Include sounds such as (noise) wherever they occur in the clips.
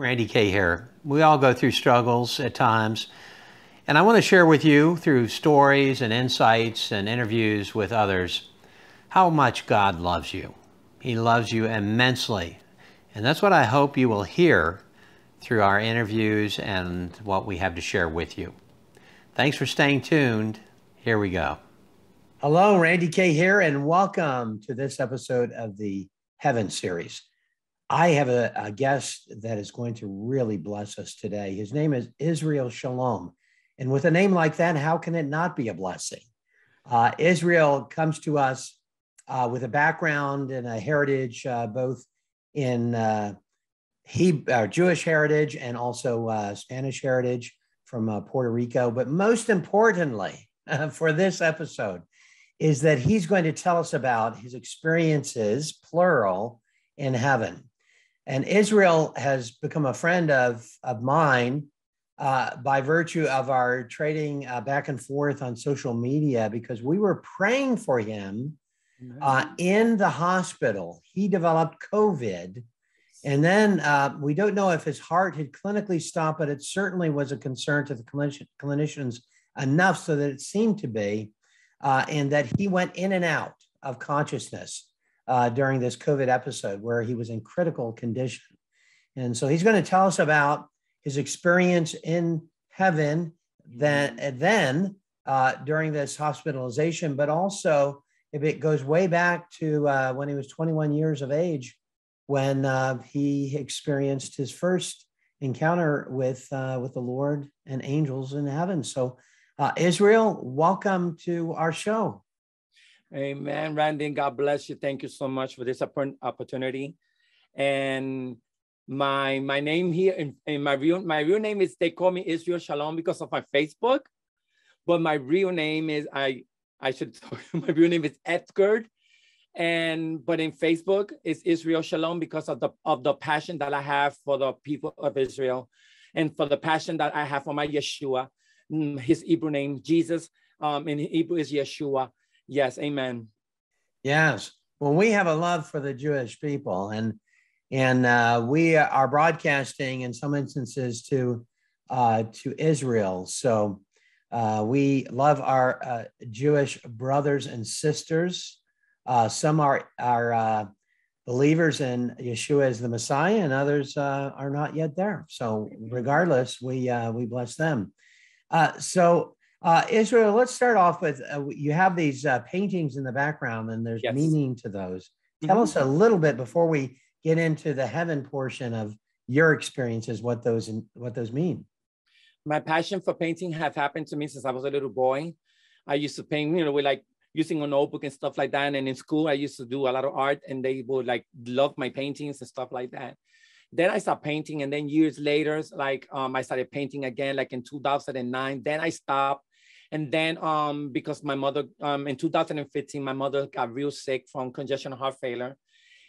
Randy Kay here. We all go through struggles at times, and I want to share with you through stories and insights and interviews with others how much God loves you. He loves you immensely, and that's what I hope you will hear through our interviews and what we have to share with you. Thanks for staying tuned. Here we go. Hello, Randy Kay here, and welcome to this episode of the Heaven series. I have a, a, guest that is going to really bless us today. His name is Israel Shalom. And with a name like that, how can it not be a blessing? Uh, Israel comes to us uh, with a background and a heritage, uh, both in uh, he, uh, Jewish heritage and also uh, Spanish heritage from Puerto Rico. But most importantly, (laughs) for this episode, is that he's going to tell us about his experiences, plural, in heaven. And Israel has become a friend of, of mine uh, by virtue of our trading uh, back and forth on social media because we were praying for him uh, in the hospital. He developed COVID. And then uh, we don't know if his heart had clinically stopped, but it certainly was a concern to the clinician, clinicians enough so that it seemed to be, uh, and that he went in and out of consciousness uh, during this COVID episode where he was in critical condition. And so he's going to tell us about his experience in heaven then, then uh, during this hospitalization, but also if it goes way back to uh, when he was 21 years of age, when uh, he experienced his first encounter with uh, with the Lord and angels in heaven. So, uh, Israel, welcome to our show. Amen. Randy, God bless you. Thank you so much for this opportunity. And my my name here in, my real my real name is they call me Israel Shalom because of my Facebook, but my real name is I I should (laughs) my real name is Edgar, and but in Facebook it's Israel Shalom because of the of the passion that I have for the people of Israel, and for the passion that I have for my Yeshua, mm, his Hebrew name Jesus, um, in Hebrew is Yeshua Yes, amen. Yes. Well, we have a love for the Jewish people, and and uh, we are broadcasting in some instances to uh, to Israel. So uh, we love our uh, Jewish brothers and sisters. Uh, some are are uh, believers in Yeshua as the Messiah, and others are not yet there. So regardless, we we bless them. so uh, Israel, let's start off with uh, you have these uh, paintings in the background, and there's yes. meaning to those. Tell mm-hmm. us a little bit before we get into the heaven portion of your experiences, what those and what those mean. My passion for painting have happened to me since I was a little boy. I used to paint, you know, with like using a notebook and stuff like that. And in school, I used to do a lot of art, and they would like love my paintings and stuff like that. Then I stopped painting, and then years later, like um, I started painting again, like in 2009. Then I stopped and then um, because my mother, um, in 2015, my mother got real sick from congestion heart failure.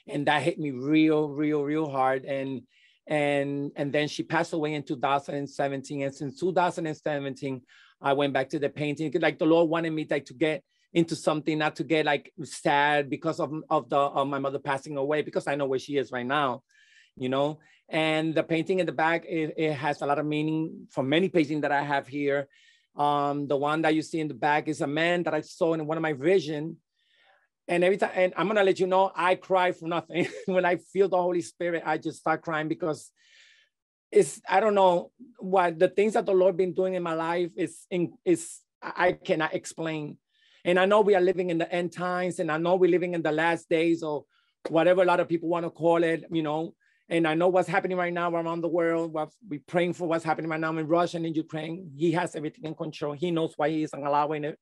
And that hit me real, real, real hard. And and and then she passed away in 2017. And since 2017, I went back to the painting. Like the Lord wanted me like to get into something, not to get like sad because of, of the of my mother passing away, because I know where she is right now, you know. And the painting in the back, it, it has a lot of meaning for many paintings that I have here. Um, the one that you see in the back is a man that I saw in one of my vision. And every time, and I'm gonna let you know, I cry for nothing. (laughs) when I feel the Holy Spirit, I just start crying because it's I don't know what the things that the Lord been doing in my life is in is I cannot explain. And I know we are living in the end times, and I know we're living in the last days or whatever a lot of people want to call it, you know. And I know what's happening right now around the world. We're praying for what's happening right now in Russia and in Ukraine. He has everything in control. He knows why he isn't allowing it.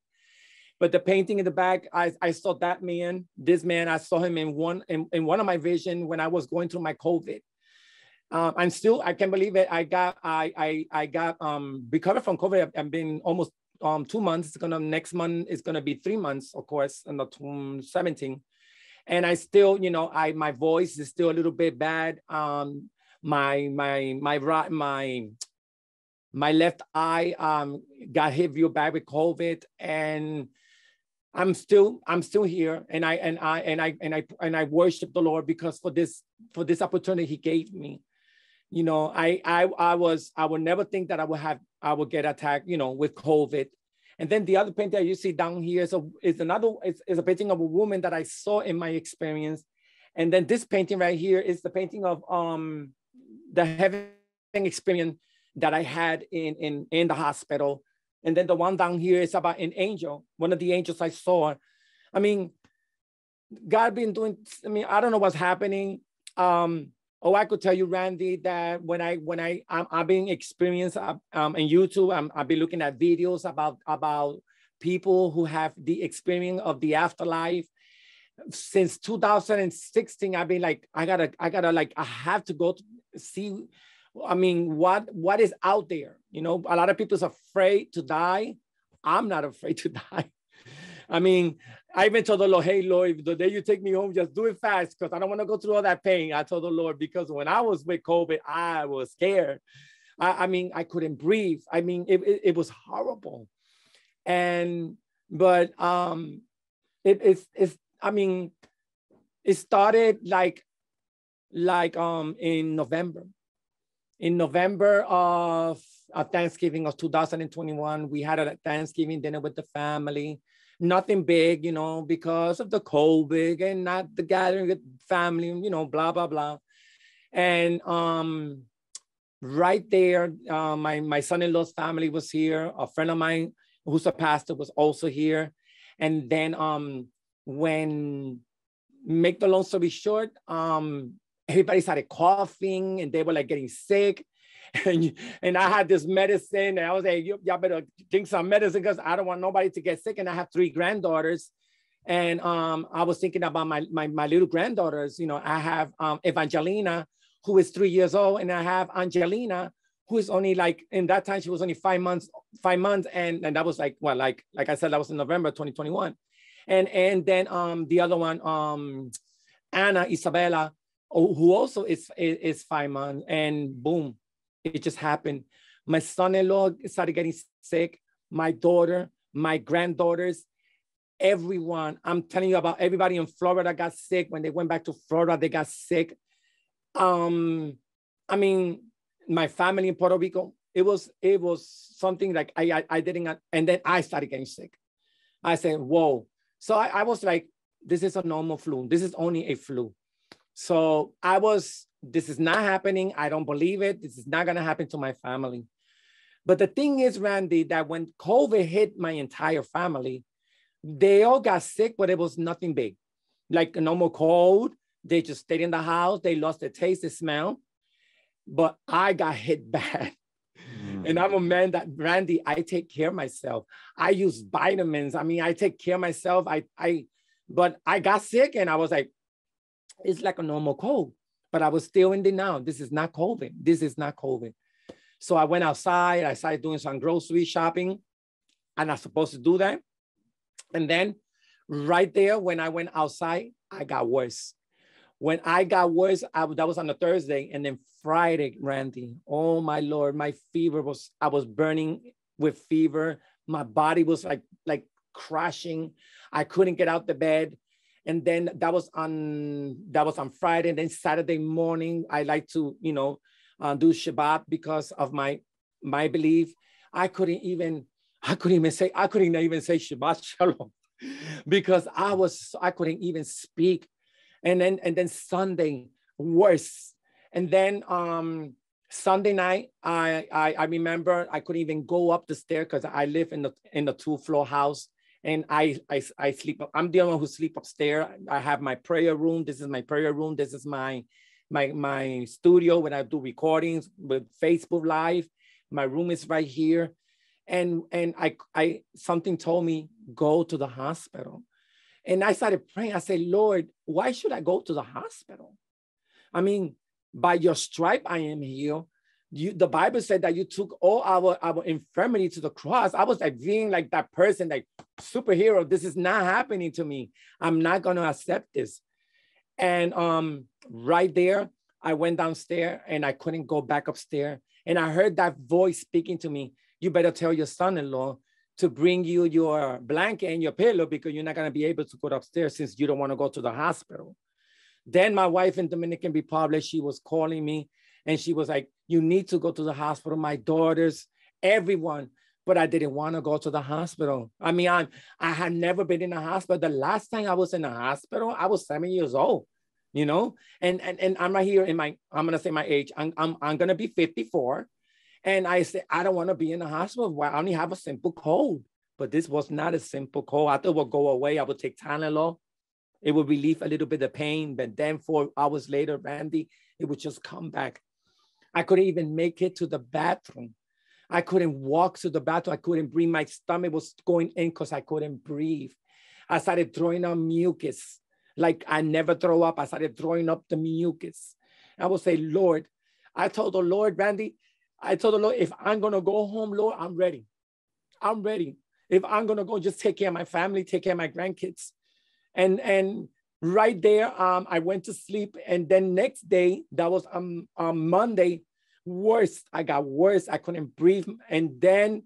But the painting in the back, I, I saw that man, this man, I saw him in one in, in one of my vision when I was going through my COVID. Um, I'm still, I can't believe it. I got, I, I, I got um, recovered from COVID. I've, I've been almost um, two months. It's gonna next month is gonna be three months, of course, in the 17 and I still, you know, I my voice is still a little bit bad. Um, my my my right my my left eye um got hit real bad with COVID, and I'm still I'm still here, and I and I and I and I and I worship the Lord because for this for this opportunity He gave me, you know, I I I was I would never think that I would have I would get attacked, you know, with COVID. And then the other painting that you see down here is a is another is, is a painting of a woman that I saw in my experience. And then this painting right here is the painting of um the heaven experience that I had in in in the hospital. And then the one down here is about an angel, one of the angels I saw. I mean, God been doing. I mean, I don't know what's happening. Um, Oh, I could tell you, Randy, that when I when I I'm, I've been experienced uh, um, in YouTube, I'm, I've been looking at videos about about people who have the experience of the afterlife. Since 2016, I've been like, I gotta, I gotta like, I have to go to see. I mean, what what is out there? You know, a lot of people's afraid to die. I'm not afraid (laughs) to die. I mean, I even told the Lord, hey, Lord, the day you take me home, just do it fast because I don't want to go through all that pain. I told the Lord, because when I was with COVID, I was scared. I, I mean, I couldn't breathe. I mean, it, it, it was horrible. And, but um, it, it's, it's, I mean, it started like, like um in November. In November of, of Thanksgiving of 2021, we had a Thanksgiving dinner with the family nothing big, you know, because of the COVID and not the gathering with family, you know, blah, blah, blah. And um, right there, uh, my, my son-in-law's family was here. A friend of mine who's a pastor was also here. And then um, when, make the long story short, um, everybody started coughing and they were like getting sick. (laughs) and, and I had this medicine, and I was like, y'all better drink some medicine because I don't want nobody to get sick. And I have three granddaughters. And um, I was thinking about my, my, my little granddaughters. You know, I have um, Evangelina, who is three years old, and I have Angelina, who is only like in that time she was only five months, five months, and and that was like well, like like I said, that was in November 2021, and and then um the other one um Anna Isabella, who also is is, is five months, and boom, it just happened. My son-in-law started getting sick. My daughter, my granddaughters, everyone. I'm telling you about everybody in Florida got sick. When they went back to Florida, they got sick. Um, I mean, my family in Puerto Rico, it was it was something like I I, I didn't and then I started getting sick. I said, whoa. So I, I was like, this is a normal flu. This is only a flu. So I was this is not happening. I don't believe it. This is not going to happen to my family. But the thing is, Randy, that when COVID hit my entire family, they all got sick, but it was nothing big. Like a normal cold, they just stayed in the house. They lost the taste, the smell. But I got hit (laughs) bad. Mm. And I'm a man that, Randy, I take care of myself. I use vitamins. I mean, I take care of myself. I, I, but I got sick and I was like, it's like a normal cold but I was still in denial. This is not COVID. This is not COVID. So I went outside. I started doing some grocery shopping. and I'm supposed to do that. And then right there, when I went outside, I got worse. When I got worse, I, that was on a Thursday. And then Friday, Randy, oh my Lord, my fever was, I was burning with fever. My body was like, like crashing. I couldn't get out the bed and then that was on that was on Friday. And then Saturday morning, I like to you know uh, do Shabbat because of my my belief. I couldn't even (laughs) I couldn't even say I couldn't even say Shabbat (laughs) Shalom because I was I couldn't even speak. And then and then Sunday worse. And then um Sunday night, I, I I remember I couldn't even go up the stair because I live in the in the two floor house and I, I, I sleep. I'm the one who sleep upstairs. I have my prayer room. This is my prayer room. This is my, my, my studio when I do recordings with Facebook Live. My room is right here, and and I, I something told me go to the hospital, and I started praying. I said, Lord, why should I go to the hospital? I mean, by your stripe I am healed you the bible said that you took all our our infirmity to the cross. I was like being like that person like superhero this is not happening to me. I'm not going to accept this. And um right there i went downstairs and i couldn't go back upstairs. And i heard that voice speaking to me you better tell your son-in-law to bring you your blanket and your pillow because you're not going to be able to go upstairs since you don't want to go to the hospital. Then my wife in dominican republic she was calling me And she was like, You need to go to the hospital. My daughters, everyone. But I didn't want to go to the hospital. I mean, I, I had never been in a hospital. The last time I was in a hospital, I was seven years old, you know? And and, and I'm right here in my, I'm gonna say my age. I'm, I'm, I'm gonna be 54. And I said, I don't want to be in the hospital. Why I only have a simple cold. But this was not a simple cold. I thought it would go away. I would take Tylenol. It would relieve a little bit of pain. But then four hours later, Randy, it would just come back. I couldn't even make it to the bathroom. I couldn't walk to the bathroom. I couldn't breathe. My stomach was going in because I couldn't breathe. I started throwing up mucus. Like I never throw up. I started throwing up the mucus. I would say, Lord, I told the Lord, Randy, I told the Lord, if I'm going to go home, Lord, I'm ready. I'm ready. If I'm going to go, just take care of my family, take care of my grandkids. And, and right there, um, I went to sleep. And then next day, that was um, on Monday, worse. I got worse. I couldn't breathe. And then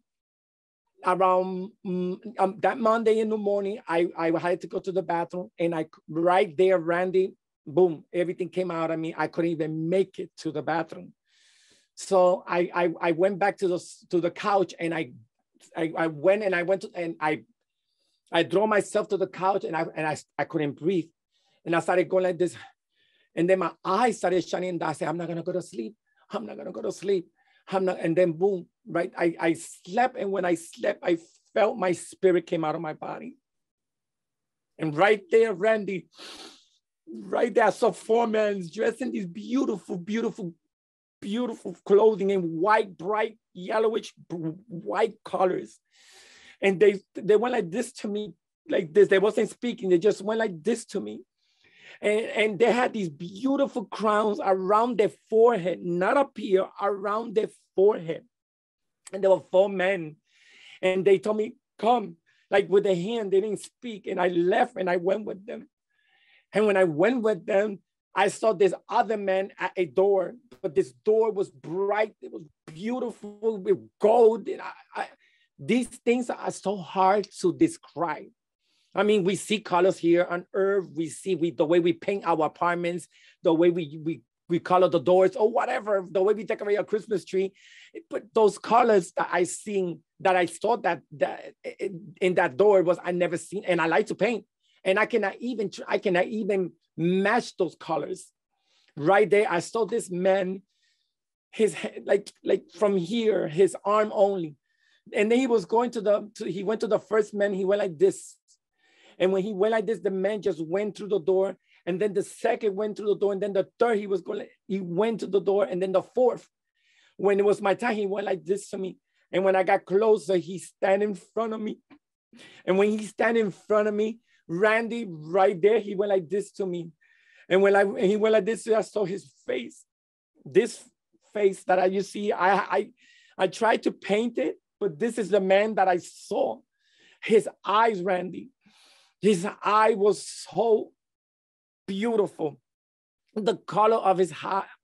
around um, um, that Monday in the morning, I, I had to go to the bathroom. And I right there, Randy, boom, everything came out of me. I couldn't even make it to the bathroom. So I, I, I went back to the, to the couch and I, I, I went and I went to, and I, I drove myself to the couch and I, and I, I couldn't breathe. And I started going like this. And then my eyes started shining and I said, I'm not going to go to sleep. I'm not going to go to sleep. I'm not. And then boom, right. I, I slept. And when I slept, I felt my spirit came out of my body. And right there, Randy, right there, I saw four men dressed in these beautiful, beautiful beautiful clothing in white, bright yellowish white colors. And they they went like this to me, like this. They wasn't speaking, they just went like this to me. And, and they had these beautiful crowns around their forehead, not up here, around their forehead. And there were four men. And they told me, come, like with a hand, they didn't speak. And I left and I went with them. And when I went with them, I saw this other man at a door, but this door was bright. It was beautiful with gold. I, I, these things are so hard to describe. I mean, we see colors here on earth. We see we, the way we paint our apartments, the way we, we, we color the doors or whatever, the way we decorate a Christmas tree. But those colors that I seen, that I saw that, that in that door was I never seen, and I like to paint. And I cannot even, I cannot even match those colors. Right there, I saw this man, his head, like like from here, his arm only, and then he was going to the. To, he went to the first man. He went like this, and when he went like this, the man just went through the door, and then the second went through the door, and then the third he was going. He went to the door, and then the fourth, when it was my time, he went like this to me. And when I got closer, he stand in front of me. And when he stand in front of me, Randy, right there, he went like this to me. And when I and he went like this, I saw his face. This face that I you see, I I I tried to paint it, but this is the man that I saw. His eyes, Randy. His eye was so beautiful. The color of his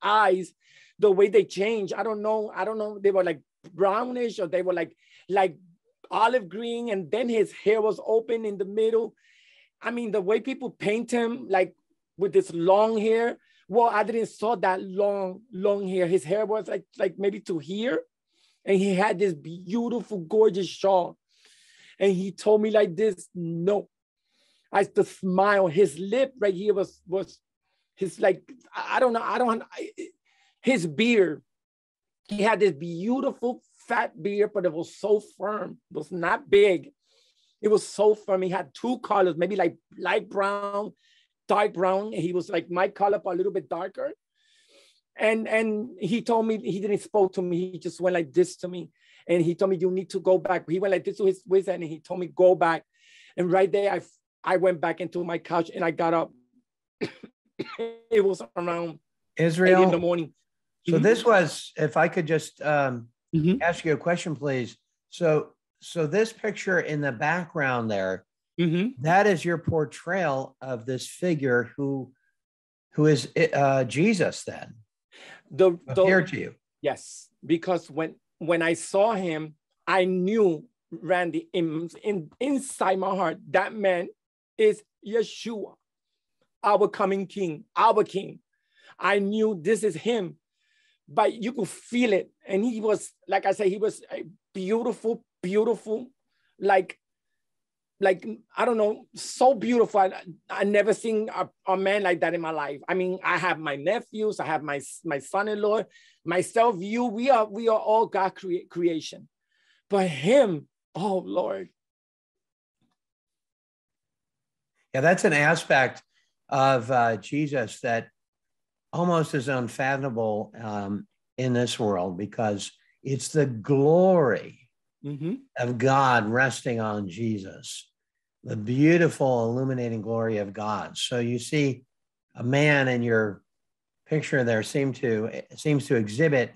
eyes, the way they changed. I don't know. I don't know. They were like brownish or they were like like olive green, and then his hair was open in the middle I mean, the way people paint him, like with this long hair. Well, I didn't saw that long, long hair. His hair was like, like maybe to here. And he had this beautiful, gorgeous shawl. And he told me like this, no. I the smile, his lip right here was, was his like, I don't know, I don't, his beard. He had this beautiful fat beard, but it was so firm. It was not big. It was so firm. He had two colors, maybe like light brown, dark brown. He was like my color, but a little bit darker. And and he told me he didn't spoke to me. He just went like this to me, and he told me you need to go back. He went like this to his wizard, and he told me go back. And right there, I I went back into my couch and I got up. (coughs) it was around Israel in the morning. So mm-hmm. this was, if I could just um, mm-hmm. ask you a question, please. So so this picture in the background there, mm-hmm. that is your portrayal of this figure who who is uh, Jesus then the, the appeared to you. Yes, because when when I saw him, I knew Randy in, in inside my heart that man is Yeshua, our coming King, our King. I knew this is him but you could feel it. And he was, like I said, he was beautiful, beautiful, like, like I don't know, so beautiful. I, I never seen a, a man like that in my life. I mean, I have my nephews, I have my my son-in-law, myself, you. We are we are all God crea- creation, but him, oh Lord. Yeah, that's an aspect of uh, Jesus that almost is unfathomable um, in this world because it's the glory mm-hmm. of God resting on Jesus, the beautiful illuminating glory of God. So you see a man in your picture there seem to seems to exhibit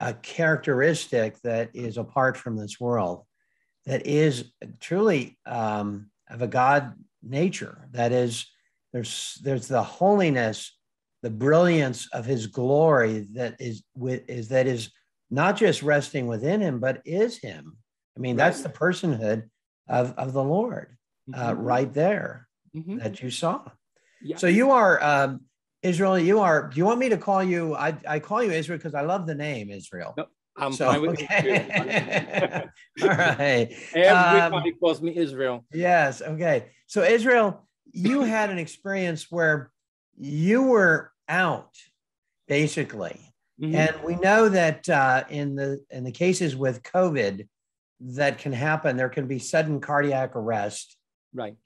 a characteristic that is apart from this world, that is truly um, of a God nature. That is, there's there's the holiness the brilliance of his glory that is with is that is not just resting within him but is him i mean right. that's the personhood of of the lord uh, mm-hmm. right there mm-hmm. that you saw yeah. so you are um, israel you are do you want me to call you i, I call you israel because i love the name israel no, I'm so, fine with okay. (laughs) All right. Everybody um, calls me Israel. Yes. Okay. So Israel, you (clears throat) had an experience where you were out basically. Mm-hmm. And we know that uh, in the in the cases with COVID that can happen, there can be sudden cardiac arrest. Right.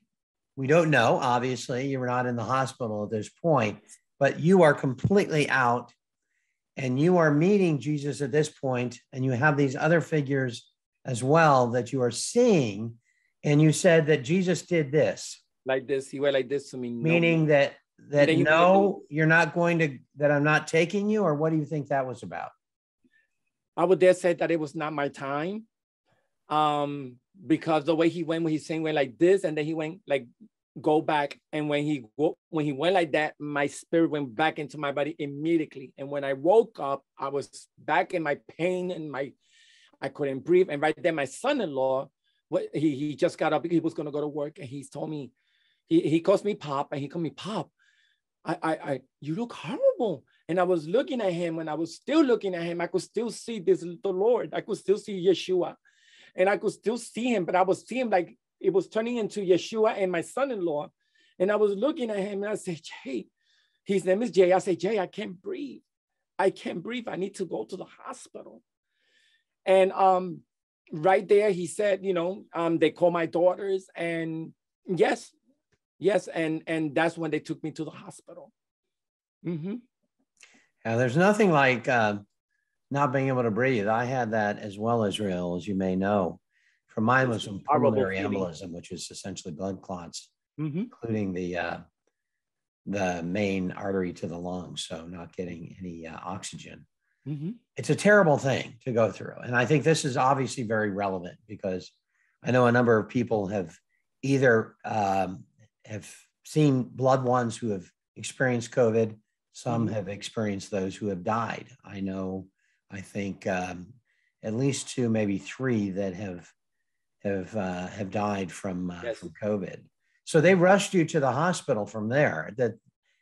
We don't know. Obviously, you were not in the hospital at this point, but you are completely out, and you are meeting Jesus at this point, and you have these other figures as well that you are seeing, and you said that Jesus did this. Like this, he went like this to me. Meaning no. that that you no, you're not going to, that I'm not taking you, or what do you think that was about? I would dare say that it was not my time. Um, because the way he went, when he saying went like this, and then he went like go back, and when he when he went like that, my spirit went back into my body immediately. And when I woke up, I was back in my pain and my I couldn't breathe. And right then, my son-in-law, what he he just got up, he was gonna go to work, and he's told me, he he calls me Pop, and he called me Pop. I, I, I, you look horrible. And I was looking at him, and I was still looking at him. I could still see this, the Lord. I could still see Yeshua, and I could still see him, but I was seeing like it was turning into Yeshua and my son-in-law. And I was looking at him, and I said, Jay, his name is Jay. I said, Jay, I can't breathe. I can't breathe. I need to go to the hospital. And um, right there, he said, you know, um, they call my daughters, and yes, yes and and that's when they took me to the hospital mm-hmm. yeah there's nothing like uh, not being able to breathe i had that as well Israel as you may know for mine was some pulmonary embolism which is essentially blood clots mm-hmm. including the uh, the main artery to the lungs so not getting any uh, oxygen mm-hmm. it's a terrible thing to go through and i think this is obviously very relevant because i know a number of people have either um, have seen blood ones who have experienced COVID. Some mm-hmm. have experienced those who have died. I know, I think um, at least two, maybe three that have have uh, have died from uh, yes. from COVID. So they rushed you to the hospital from there. That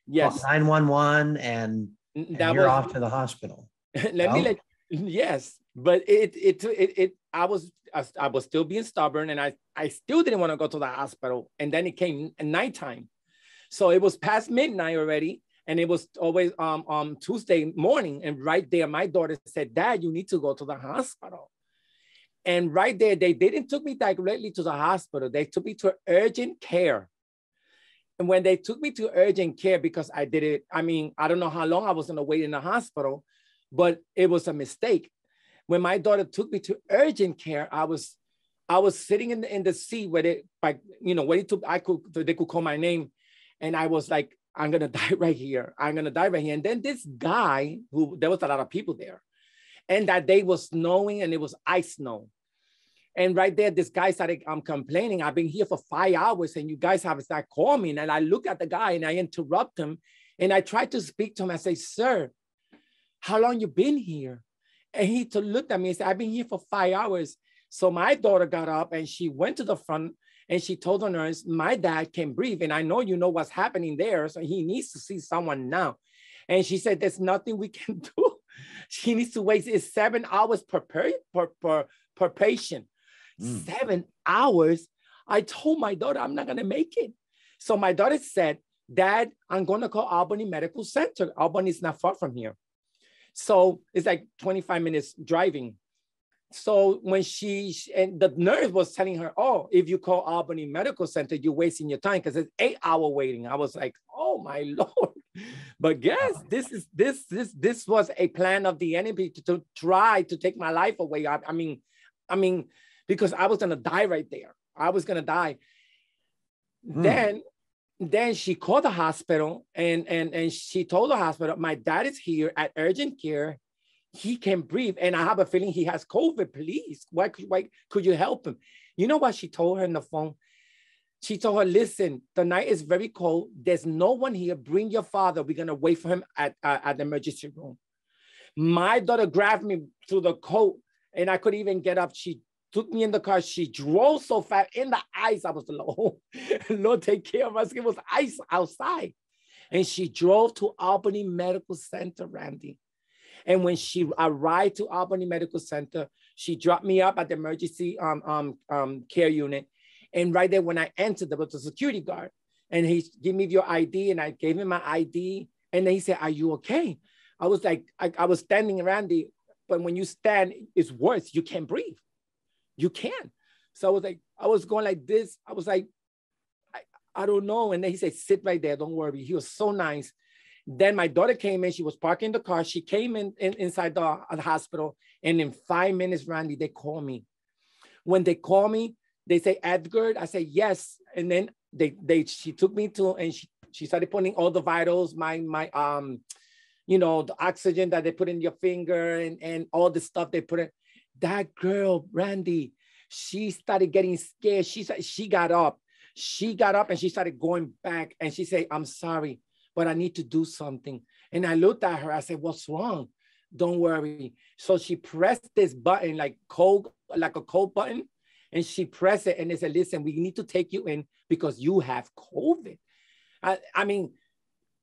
yes, nine one one, and you're was, off to the hospital. (laughs) let no? me let yes, but it it it, it I was I, was still being stubborn and I, I still didn't want to go to the hospital. And then it came at nighttime. So it was past midnight already. And it was always um, um, Tuesday morning. And right there, my daughter said, Dad, you need to go to the hospital. And right there, they didn't took me directly to the hospital. They took me to urgent care. And when they took me to urgent care, because I did it, I mean, I don't know how long I was gonna wait in the hospital, but it was a mistake when my daughter took me to urgent care, I was I was sitting in the in the seat where they like you know where they took I could they could call my name, and I was like I'm gonna (laughs) die right here. I'm gonna die right here. And then this guy who there was a lot of people there, and that day was snowing and it was ice snow. And right there, this guy started I'm um, complaining. I've been here for five hours, and you guys have started calling. And I look at the guy and I interrupt him, and I try to speak to him. I say, "Sir, how long you been here?" And he looked at me and said, I've been here for five hours. So my daughter got up and she went to the front and she told the nurse, My dad can breathe. And I know you know what's happening there. So he needs to see someone now. And she said, There's nothing we can (laughs) do. She needs to wait is seven hours per per per per, patient. Mm. Seven hours. I told my daughter I'm not gonna make it. So my daughter said, Dad, I'm gonna call Albany Medical Center. Albany is not far from here. So it's like 25 minutes driving. So when she and the nurse was telling her, "Oh, if you call Albany Medical Center, you're wasting your time because it's eight hour waiting." I was like, "Oh my (laughs) lord!" But guess this is this this this was a plan of the enemy to, to try to take my life away. I, I mean, I mean, because I was gonna die right there. I was gonna die. Hmm. Then then she called the hospital and and and she told the hospital, "My dad is here at urgent care." he can breathe. And I have a feeling he has COVID. Please, why could, why could you help him? You know what she told her on the phone? She told her, listen, the night is very cold. There's no one here. Bring your father. We're going to wait for him at, uh, at the emergency room. My daughter grabbed me through the coat and I couldn't even get up. She took me in the car. She drove so fast in the ice. I was like, Lord, (laughs) Lord, take care of us. It was ice outside. And she drove to Albany Medical Center, Randy. And when she arrived to Albany Medical Center, she dropped me up at the emergency um, um, um, care unit. And right there, when I entered, there was a security guard. And he gave me your ID, and I gave him my ID. And then he said, Are you okay? I was like, I, I was standing around the, but when you stand, it's worse. You can't breathe. You can't. So I was like, I was going like this. I was like, I, I don't know. And then he said, Sit right there. Don't worry. He was so nice. Then my daughter came in. She was parking the car. She came in, in inside the, the hospital, and in five minutes, Randy, they call me. When they call me, they say Edgar. I say yes, and then they they she took me to and she she started putting all the vitals, my my um, you know, the oxygen that they put in your finger and and all the stuff they put in. That girl, Randy, she started getting scared. She said she got up. She got up and she started going back and she said, I'm sorry but I need to do something. And I looked at her, I said, What's wrong? Don't worry. So she pressed this button like cold, like a cold button, and she pressed it and they said, Listen, we need to take you in because you have COVID. I, I mean,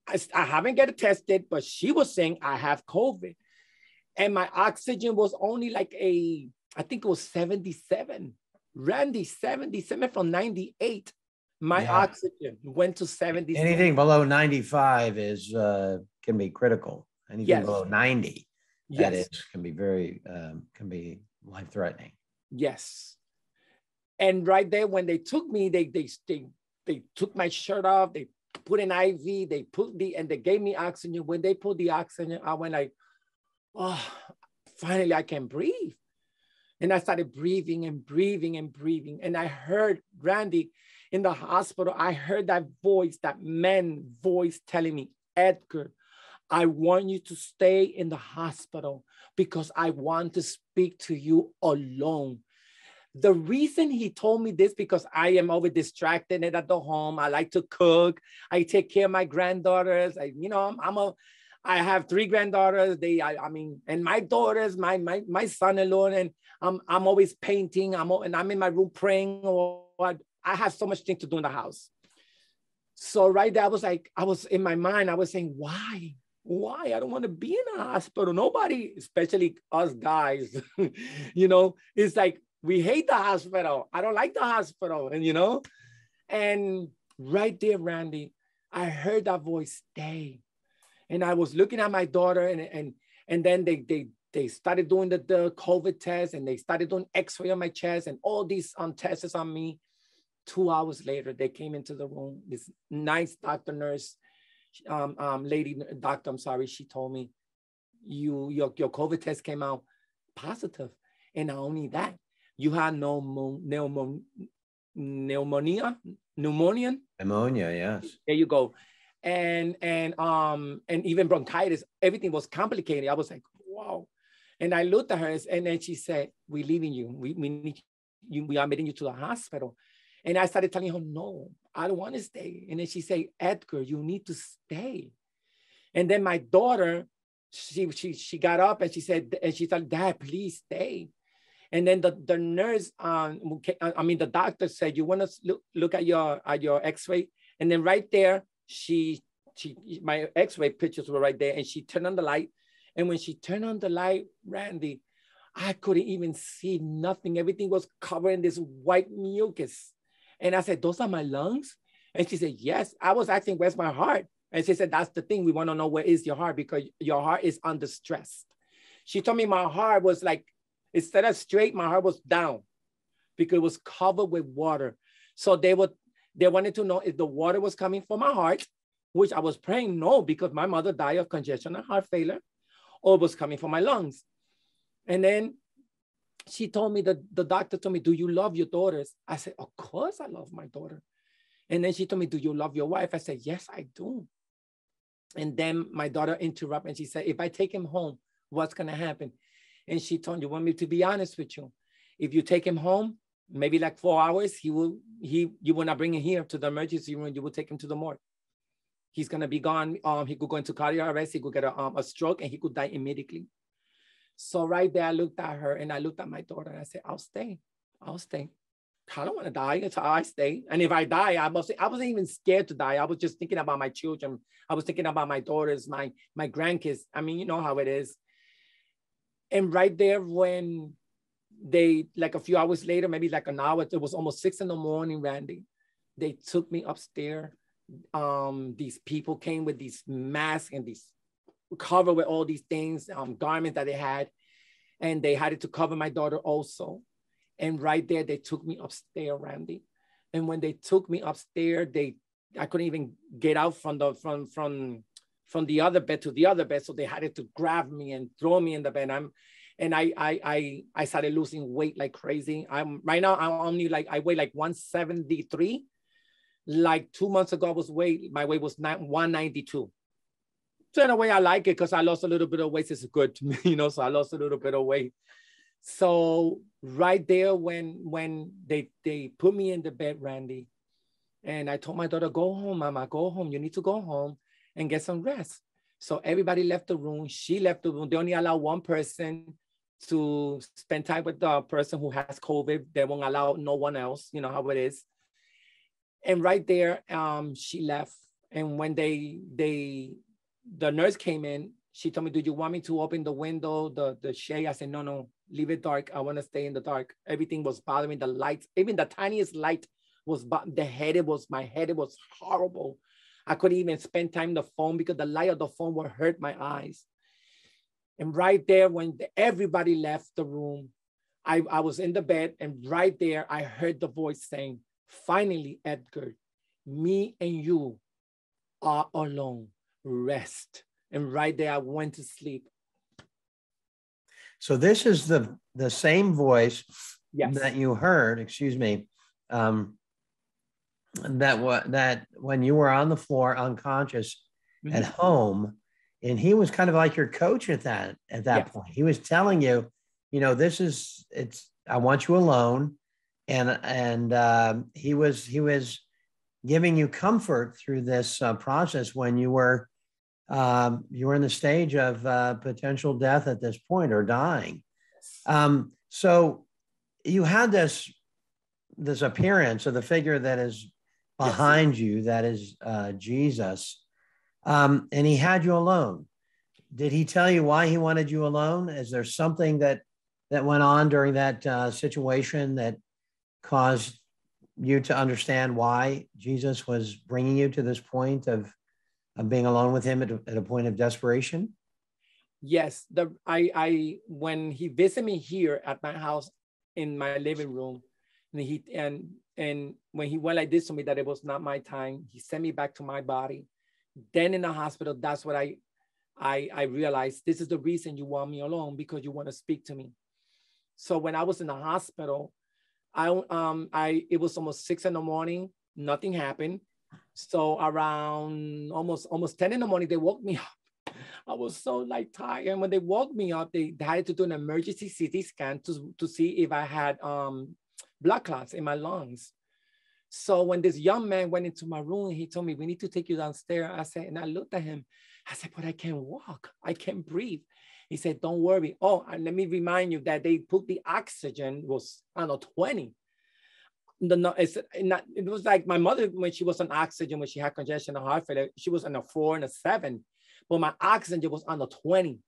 I, I haven't get tested, but she was saying I have COVID. And my oxygen was only like a, I think it was 77. Randy, 77 from 98 my yeah. oxygen went to 70 anything below 95 is uh, can be critical anything yes. below 90 yes. that is can be very um, can be life threatening yes and right there when they took me they they they, they took my shirt off they put an iv they put the and they gave me oxygen. When they put the oxygen i went like oh finally i can breathe. And i started breathing and breathing and breathing. And i heard randy in the hospital, I heard that voice, that man voice telling me, Edgar, I want you to stay in the hospital because I want to speak to you alone. The reason he told me this because I am over distracted at the home. I like to cook. I take care of my granddaughters. I, you know, I'm, I'm a I have three granddaughters. They, I, I, mean, and my daughters, my my my son-in-law, and I'm I'm always painting. I'm and I'm in my room praying or I have so much thing to do in the house. So right there, I was like, I was in my mind, I was saying, why? Why? I don't want to be in a hospital. Nobody, especially us guys, (laughs) you know, it's like we hate the hospital. I don't like the hospital. And you know, and right there, Randy, I heard that voice stay. And I was looking at my daughter and and and then they they they started doing the, the COVID test and they started doing x-ray on my chest and all these um, tests on me. Two hours later, they came into the room. This nice doctor nurse, um, um, lady doctor, I'm sorry, she told me, you your, your COVID test came out positive. And not only that, you had no pneumonia, pneumonia, pneumonia. Pneumonia, yes. There you go. And and um and even bronchitis, everything was complicated. I was like, wow. And I looked at her and then she said, We're leaving you. We, we need you, we are admitting you to the hospital. And I started telling her, no, I don't want to stay. And then she said, Edgar, you need to stay. And then my daughter, she she she got up and she said, and she said, Dad, please stay. And then the, the nurse, um, I mean, the doctor said, you want to look, look at your at your X-ray? And then right there, she she my X-ray pictures were right there, and she turned on the light, And when she turned on the light, Randy, I couldn't even see nothing. Everything was covered in this white mucus. And I said, Those are my lungs? And she said, Yes. I was asking, Where's my heart? And she said, That's the thing. We want to know where is your heart because your heart is under stress. She told me my heart was like, instead of straight, my heart was down because it was covered with water. So they would they wanted to know if the water was coming from my heart, which I was praying no, because my mother died of congestion and heart failure, or it was coming from my lungs. And then she told me that the doctor told me, Do you love your daughters? I said, Of course I love my daughter. And then she told me, Do you love your wife? I said, Yes, I do. And then my daughter interrupted and she said, If I take him home, what's going to happen? And she told, me, You want me to be honest with you? If you take him home, maybe like four hours, he will, he, you will not bring him here to the emergency room. You will take him to the morgue. He's going to be gone. Um, he could go into cardiac arrest. He could get a, um, a stroke and he could die immediately. So right there, I looked at her and I looked at my daughter and I said, I'll stay. I'll stay. I don't want to die. So I stay. And if I die, I must I wasn't even scared to die. I was just thinking about my children. I was thinking about my daughters, my my grandkids. I mean, you know how it is. And right there, when they like a few hours later, maybe like an hour, it was almost six in the morning, Randy. They took me upstairs. Um, these people came with these masks and these covered with all these things, um, garments that they had, and they had it to cover my daughter also. And right there, they took me upstairs, Randy. And when they took me upstairs, they I couldn't even get out from the from from from the other bed to the other bed. So they had to grab me and throw me in the bed. I'm and I I I I started losing weight like crazy. I'm right now I'm only like I weigh like 173. Like two months ago, I was weight my weight was 192. So in a way, I like it because I lost a little bit of weight. It's good (laughs) you know. So I lost a little bit of weight. So right there, when when they they put me in the bed, Randy, and I told my daughter, "Go home, Mama. Go home. You need to go home and get some rest." So everybody left the room. She left the room. They only allow one person to spend time with the person who has COVID. They won't allow no one else. You know how it is. And right there, um, she left. And when they they the nurse came in, she told me, "Do you want me to open the window, the the shade?" I said, "No, no, leave it dark. I want to stay in the dark." Everything was bothering the lights. Even the tiniest light was the head. It was my head. It was horrible. I couldn't even spend time on the phone because the light of the phone would hurt my eyes. And right there, when everybody left the room, I, I was in the bed, and right there, I heard the voice saying, Finally, Edgar, me and you are alone. Rest. And right there, I went to sleep. So this is the the same voice yes. that you heard. Excuse me. Um, that what that when you were on the floor unconscious mm-hmm. at home and he was kind of like your coach at that at that yes. point he was telling you you know this is it's i want you alone and and uh, he was he was giving you comfort through this uh, process when you were um, you were in the stage of uh, potential death at this point or dying um, so you had this this appearance of the figure that is behind yes. you that is uh, Jesus, um, and he had you alone. Did he tell you why he wanted you alone? Is there something that that went on during that uh, situation that caused you to understand why Jesus was bringing you to this point of, of being alone with him at a, at a point of desperation? Yes, the I I when he visited me here at my house in my living room, and he and and when he went like this to me, that it was not my time, he sent me back to my body. Then in the hospital, that's what I, I, I realized this is the reason you want me alone because you want to speak to me. So when I was in the hospital, I, um, I, it was almost six in the morning, nothing happened. So around almost, almost 10 in the morning, they woke me up. I was so like tired. And when they woke me up, they, they had to do an emergency CT scan to, to see if I had um, blood clots in my lungs. So when this young man went into my room, he told me, we need to take you downstairs. I said, and I looked at him. I said, but I can't walk. I can't breathe. He said, don't worry. Oh, and let me remind you that they put the oxygen was, I don't know, 20. The, it's not, it was like my mother, when she was on oxygen, when she had congestion and heart failure, she was on a four and a seven, but my oxygen was on a 20.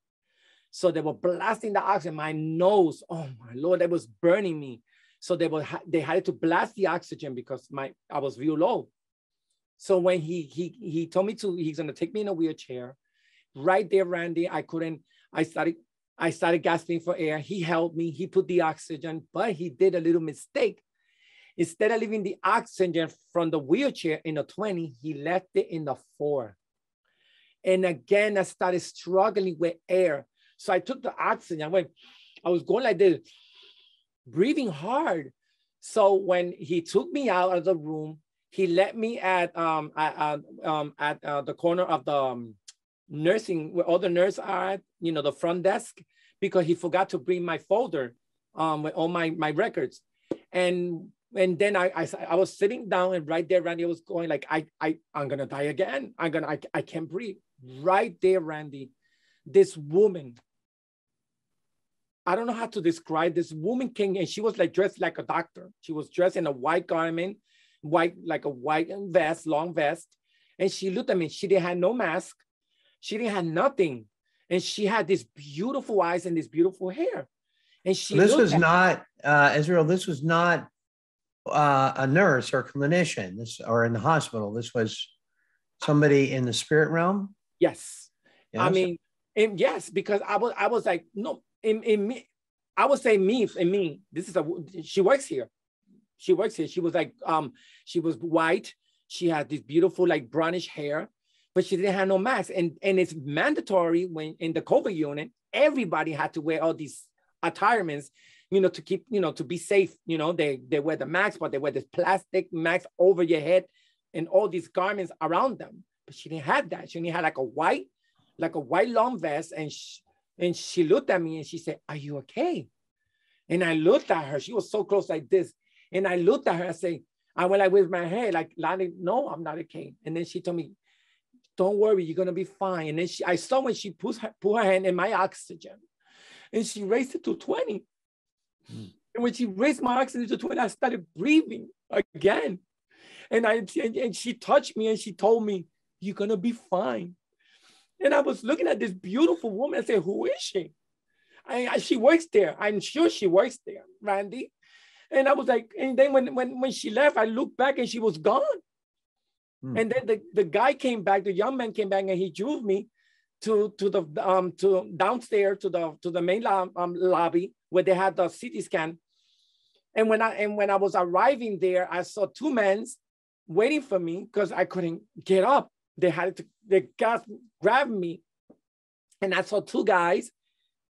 So they were blasting the oxygen. My nose, oh my lord, that was burning me. So they were they had to blast the oxygen because my I was real low. So when he he he told me to, he's gonna take me in a wheelchair. Right there, Randy, I couldn't. I started I started gasping for air. He helped me. He put the oxygen, but he did a little mistake. Instead of leaving the oxygen from the wheelchair in the 20, he left it in the four. And again, I started struggling with air. So I took the oxygen. I went, I was going like this, breathing hard. So when he took me out of the room, he let me at um at, um at uh, the corner of the um, nursing where all the nurses are you know, the front desk, because he forgot to bring my folder um with all my my records. And and then I, I I was sitting down and right there Randy was going like I I I'm gonna die again. I'm gonna I, I can't breathe. Right there, Randy, this woman I don't know how to describe this woman came and she was like dressed like a doctor. She was dressed in a white garment, white, like a white vest, long vest. And she looked at me. She didn't have no mask. She didn't have nothing. And she had these beautiful eyes and this beautiful hair. And she this was not uh, Israel, this was not uh, a nurse or clinician, this or in the hospital. This was somebody in the spirit realm. Yes. yes. I mean, and yes, because I was I was like, no, in, in me, I would say me in me. This is a she works here. She works here. She was like um she was white. She had this beautiful like brownish hair, but she didn't have no mask. And and it's mandatory when in the COVID unit, everybody had to wear all these attirements, you know, to keep you know to be safe. You know, they they wear the mask, but they wear this plastic mask over your head, and all these garments around them. But she didn't have that. She only had like a white, like a white long vest, and she, and she looked at me and she said, Are you okay? And I looked at her. She was so close like this. And I looked at her. I say, I went like with my head, like, Lonnie, no, I'm not okay. And then she told me, Don't worry, you're gonna be fine. And then she, I saw when she put her, put her hand in my oxygen and she raised it to 20. Mm. And when she raised my oxygen to 20, I started breathing again. And I and, and she touched me and she told me, You're gonna be fine. And I was looking at this beautiful woman. I said, Who is she? I, I, she works there. I'm sure she works there, Randy. And I was like, and then when, when, when she left, I looked back and she was gone. Hmm. And then the, the guy came back, the young man came back and he drove me to, to the um to downstairs to the to the main um, lobby where they had the CT scan. And when I and when I was arriving there, I saw two men waiting for me because I couldn't get up they had to they got grabbed me and i saw two guys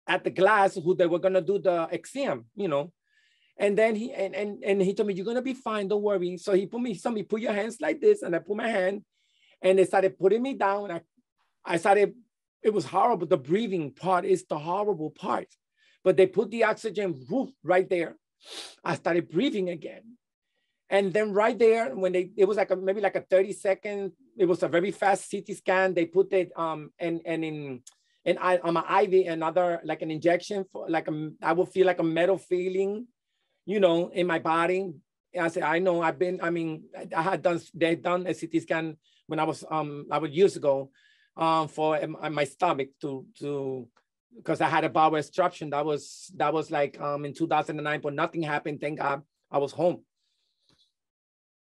at the glass who they were going to do the exam you know? And then he and, and and he told me you're going to be fine don't worry. So he put me somebody put your hands like this and i put my hand and they started putting me down. I i started it was horrible. The breathing part is the horrible part. But they put the oxygen woof, right there. I started breathing again and then right there, when they, it was like a, maybe like a 30 second, it was a very fast CT scan. They put it um and and in and I on my IV another like an injection for like a, I would feel like a metal feeling, you know, in my body. And I said, I know I've been, I mean, I had done, they done a CT scan when I was, um, I was years ago um, for my stomach to, to, because I had a bowel obstruction. That was, that was like um, in 2009, but nothing happened. Thank God I was home.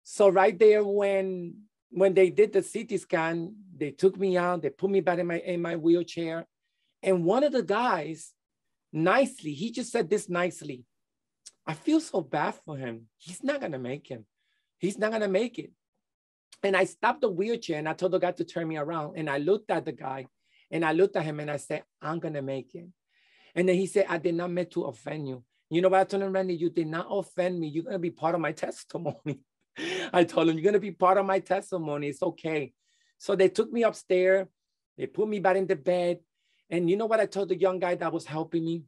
So right there, when when they did the CT scan, they took me out, they put me back in my in my wheelchair, and one of the guys, nicely, he just said this nicely. I feel so bad for him. He's not gonna make him. He's not gonna make it. And I stopped the wheelchair and I told the guy to turn me around. And I looked at the guy and I looked at him and I said, I'm gonna make it. And then he said, I did not mean to offend you. You know what I told him, Randy? You did not offend me. You're gonna be part of my (laughs) testimony. (laughs) I told him, You're going to be part of my testimony. It's okay. So they took me upstairs. They put me back in the bed. And you know what I told the young guy that was helping me?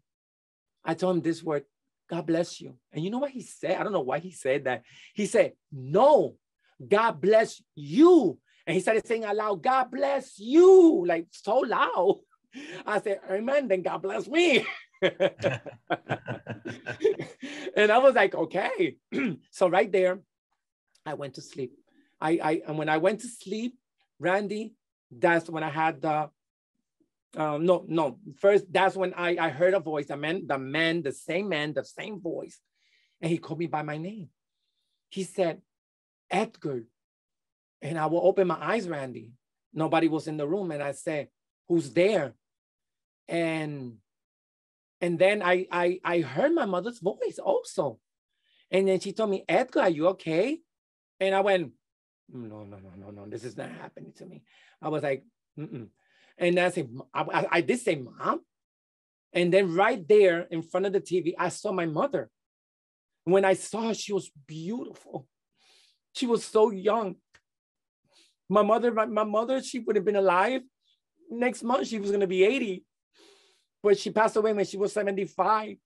I told him this word God bless you. And you know what he said? I don't know why he said that. He said, No, God bless you. And he started saying aloud, God bless you, like so loud. (laughs) I said, Amen, then God bless me. (laughs) and I was like, okay. (clears throat) so right there, I went to sleep. I, I and when I went to sleep, Randy, that's when I had the um, no, no. First, that's when I, I heard a voice, the man, the man, the same man, the same voice. And he called me by my name. He said, Edgar. And I will open my eyes, Randy. Nobody was in the room. And I said, who's there? And and then I, I I heard my mother's voice also. And then she told me, Edgar, are you okay? And I went, mm, no, no, no, no, no, this is not happening to me. I was like, Mm-mm. and I said, I, I did say, mom. And then right there in front of the TV, I saw my mother. When I saw her, she was beautiful. She was so young. My mother, my, my mother, she would have been alive. Next month, she was going to be 80. But she passed away when she was 75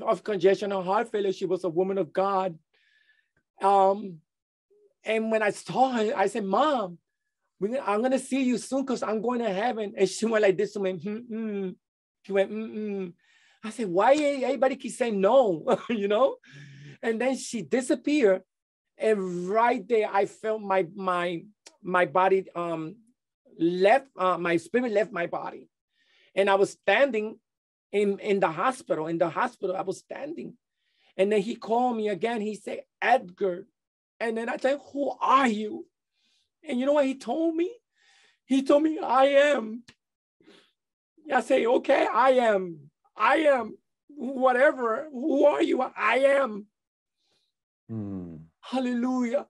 of congestional heart failure. She was a woman of God. Um, and when I saw her, I said, Mom, I'm going to see you soon because I'm going to heaven. And she went like this to me. Mm-mm. She went, mm-mm. I said, why everybody keep saying no, (laughs) you know? And then she disappeared. And right there, I felt my my my body um left, uh, my spirit left my body. And I was standing in, in the hospital. In the hospital, I was standing. And then he called me again. He said, Edgar. And then I said, Who are you? And you know what he told me? He told me, I am. I say, okay, I am. I am. Whatever. Who are you? I am. Mm. Hallelujah.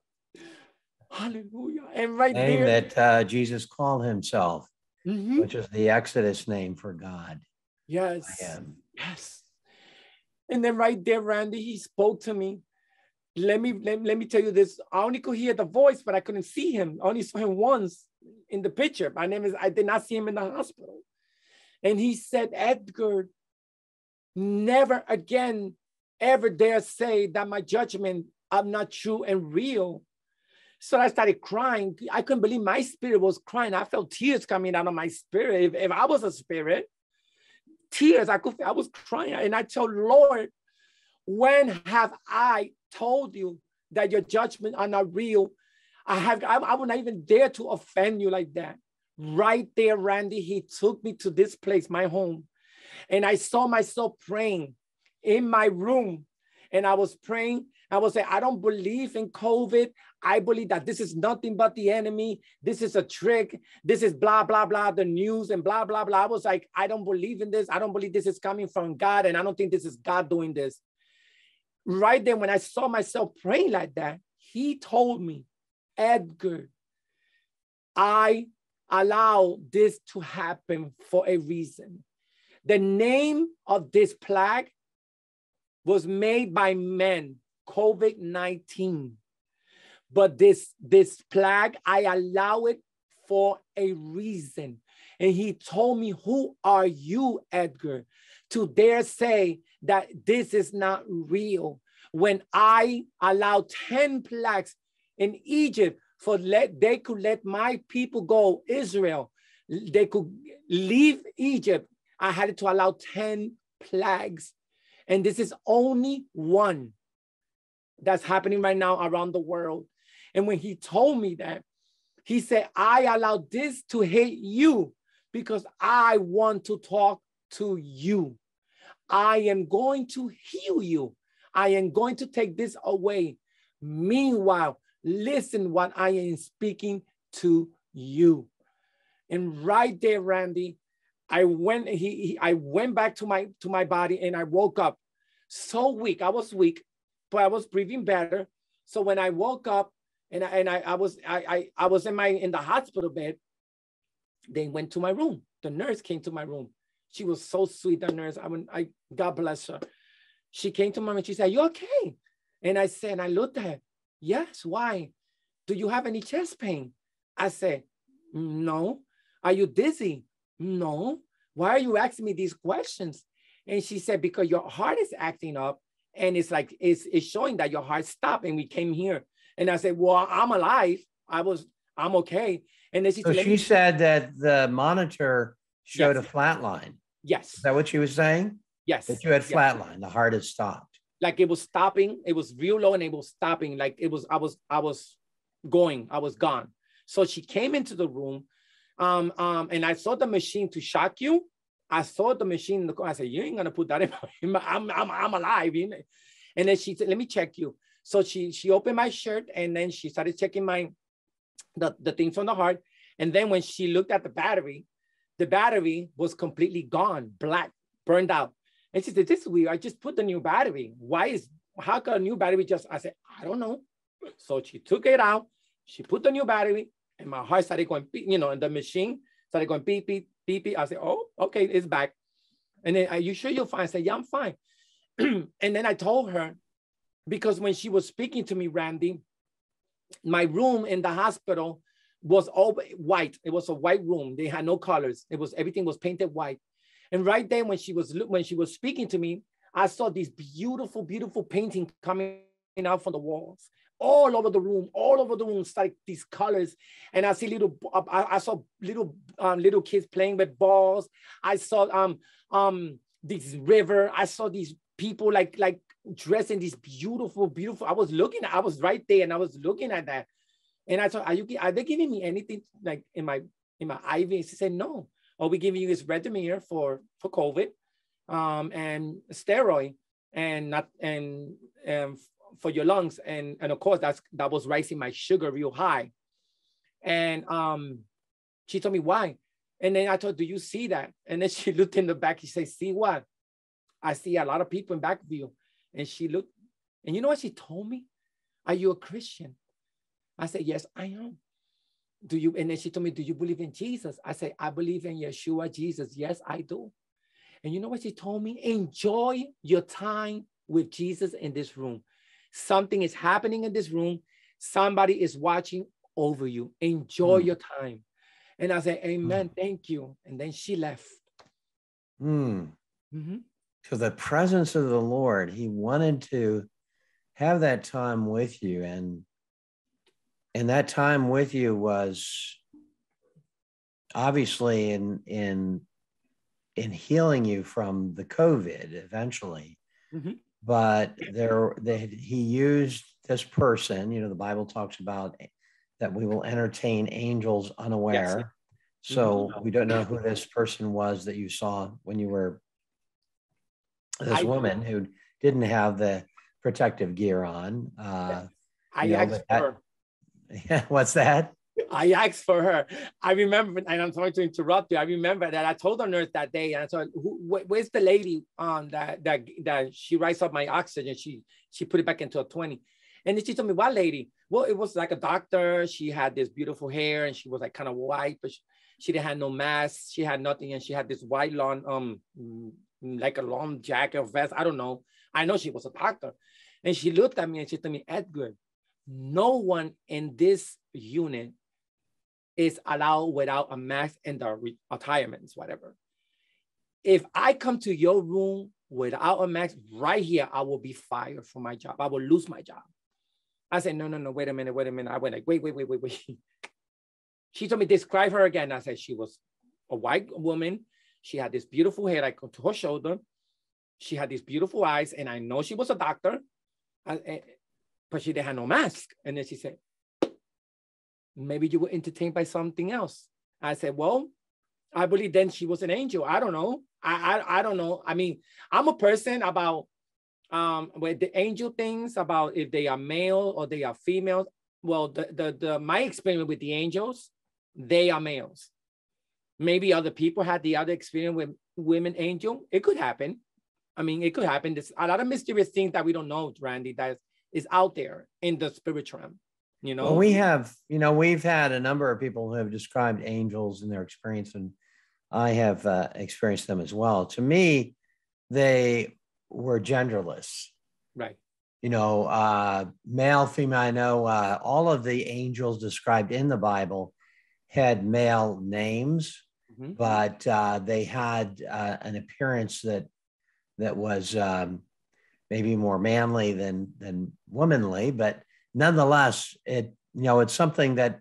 Hallelujah. And right name there. that uh, Jesus called himself, mm-hmm. which is the Exodus name for God. Yes. I am. Yes. And then right there, Randy, he spoke to me. Let me let, let me tell you this. I only could hear the voice, but I couldn't see him. I only saw him once in the picture. My name is I did not see him in the hospital. And he said, Edgar, never again ever dare say that my judgment are not true and real. So I started crying. I couldn't believe my spirit was crying. I felt tears coming out of my spirit. If, if I was a spirit, tears, I could I was crying. And I told Lord, when have I told you that your judgment are not real? I have I, I would not even dare to offend you like that. Right there, Randy, he took me to this place, my home. And I saw myself praying in my room. And I was praying. I will say, I don't believe in COVID. I believe that this is nothing but the enemy. This is a trick. This is blah, blah, blah, the news and blah, blah, blah. I was like, I don't believe in this. I don't believe this is coming from God. And I don't think this is God doing this. Right then, when I saw myself praying like that, he told me, Edgar, I allow this to happen for a reason. The name of this plague was made by men, COVID 19. But this, this plague, I allow it for a reason. And he told me, Who are you, Edgar, to dare say that this is not real? When I allow 10 plagues in Egypt for let they could let my people go, Israel. They could leave Egypt. I had to allow 10 plagues. And this is only one that's happening right now around the world. And when he told me that, he said, I allow this to hit you because I want to talk to you. I am going to heal you. I am going to take this away. Meanwhile, Listen what I am speaking to you. And right there, Randy, I went, he, he I went back to my to my body and I woke up so weak. I was weak, but I was breathing better. So when I woke up and I, and I, I was I, I I was in my in the hospital bed, they went to my room. The nurse came to my room. She was so sweet, the nurse. I mean, I God bless her. She came to my me and she said, You okay? And I said, and I looked at her. Yes, why? Do you have any chest pain? I said, No. Are you dizzy? No. Why are you asking me these questions? And she said, Because your heart is acting up and it's like it's, it's showing that your heart stopped and we came here. And I said, Well, I'm alive. I was, I'm okay. And then she so said, she said that the monitor showed yes. a flat line. Yes. Is that what she was saying? Yes. That you had flat yes. line, the heart had stopped like it was stopping it was real low and it was stopping like it was i was i was going i was gone so she came into the room Um, um, and I saw the machine to shock you. I saw the machine in the car. I said, you ain't gonna put that (laughs) in my, I'm, I'm, I'm alive. You know? And then she said, let me check you. So she she opened my shirt and then she started checking my the, the things on the heart. And then when she looked at the battery, the battery was completely gone, black, burned out. And she said, This is weird. I just put the new battery. Why is how can a new battery just I said, I don't know. So she took it out, she put the new battery, and my heart started going, you know, and the machine started going beep, beep, beep. I said, Oh, okay, it's back. And then are you sure you're fine? I said, Yeah, I'm fine. (clears throat) and then I told her, because when she was speaking to me, Randy, my room in the hospital was all white. It was a white room. They had no colors. It was everything was painted white. And right then, when she was when she was speaking to me, I saw these beautiful, beautiful painting coming out from the walls, all over the room, all over the room, it's like these colors. And I see little, I, I saw little um, little kids playing with balls. I saw um um this river. I saw these people like like dressed in these beautiful, beautiful. I was looking, I was right there and I was looking at that. And I thought, are you are they giving me anything like in my in my IV? She said, no. Or we giving you this Redimir for for COVID um, and steroid and not and um, for your lungs. And and of course that's that was raising my sugar real high. And um she told me why. And then I told, do you see that? And then (laughs) she looked in the back. She said, see what? I see a lot of people in back view. And she looked, and you know what she told me? Are you a Christian? I said, Yes, I am. Do you? And then she told me, Do you believe in Jesus? I said, I believe in Yeshua, Jesus. Yes, I do. And you know what she told me? Enjoy your time with Jesus in this room. Something is happening in this room. Somebody is watching over you. Enjoy mm. your time. And I said, Amen. Mm. Thank you. And then she left. Mm. Mm-hmm to the presence of the Lord. He wanted to have that time with you. And and that time with you was obviously in in in healing you from the COVID eventually. Mm-hmm. But there they, he used this person, you know, the Bible talks about that we will entertain angels unaware. Yes. So mm-hmm. we don't know who this person was that you saw when you were this I, woman who didn't have the protective gear on. Uh, I asked know, that, her. Yeah, (laughs) what's that? (laughs) I asked for her. I remember, and I'm sorry to interrupt you. I remember that I told the nurse that day, and I said, "Where's the lady um, that that that she writes up my oxygen? She she put it back into a 20." And then she told me, "What lady?" Well, it was like a doctor. She had this beautiful hair, and she was like kind of white, but she, she didn't have no mask. She had nothing, and she had this white long um like a long jacket or vest. I don't know. I know she was a doctor. And she looked at me and she told me, Edgar, no one in this unit is allowed without a mask and the retirements, whatever. If I come to your room without a mask right here, I will be fired from my job. I will lose my job. I said, no, no, no, wait a minute, wait a minute. I went like, wait, wait, wait, wait, wait. (laughs) She told me, describe her again. I said, she was a white woman she had this beautiful hair like to her shoulder. She had these beautiful eyes, and I know she was a doctor, but she didn't have no mask. And then she said, maybe you were entertained by something else. I said, well, I believe then she was an angel. I don't know. I, I, I don't know. I mean, I'm a person about um with the angel things about if they are male or they are female. Well, the, the, the my experience with the angels, they are males. Maybe other people had the other experience with women angel. It could happen. I mean, it could happen. There's a lot of mysterious things that we don't know, Randy, that is out there in the spiritual realm. You know, well, we have, you know, we've had a number of people who have described angels in their experience, and I have uh, experienced them as well. To me, they were genderless. Right. You know, uh, male, female. I know uh, all of the angels described in the Bible had male names, mm-hmm. but uh, they had uh, an appearance that that was um, maybe more manly than than womanly. But nonetheless, it you know it's something that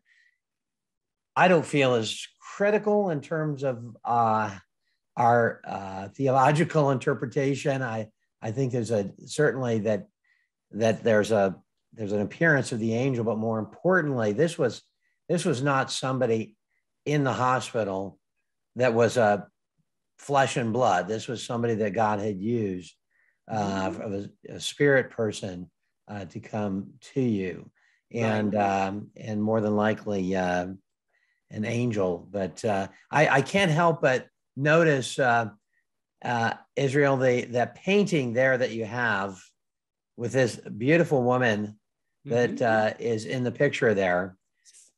I don't feel is critical in terms of uh, our uh, theological interpretation. I I think there's a certainly that that there's a there's an appearance of the angel, but more importantly, this was this was not somebody in the hospital that was a flesh and blood. This was somebody that God had used, uh, mm-hmm. a, a, spirit person uh, to come to you, and right. um, and more than likely uh, an angel. But uh, I, I can't help but notice uh, uh, Israel the that painting there that you have with this beautiful woman that mm-hmm. uh, is in the picture there.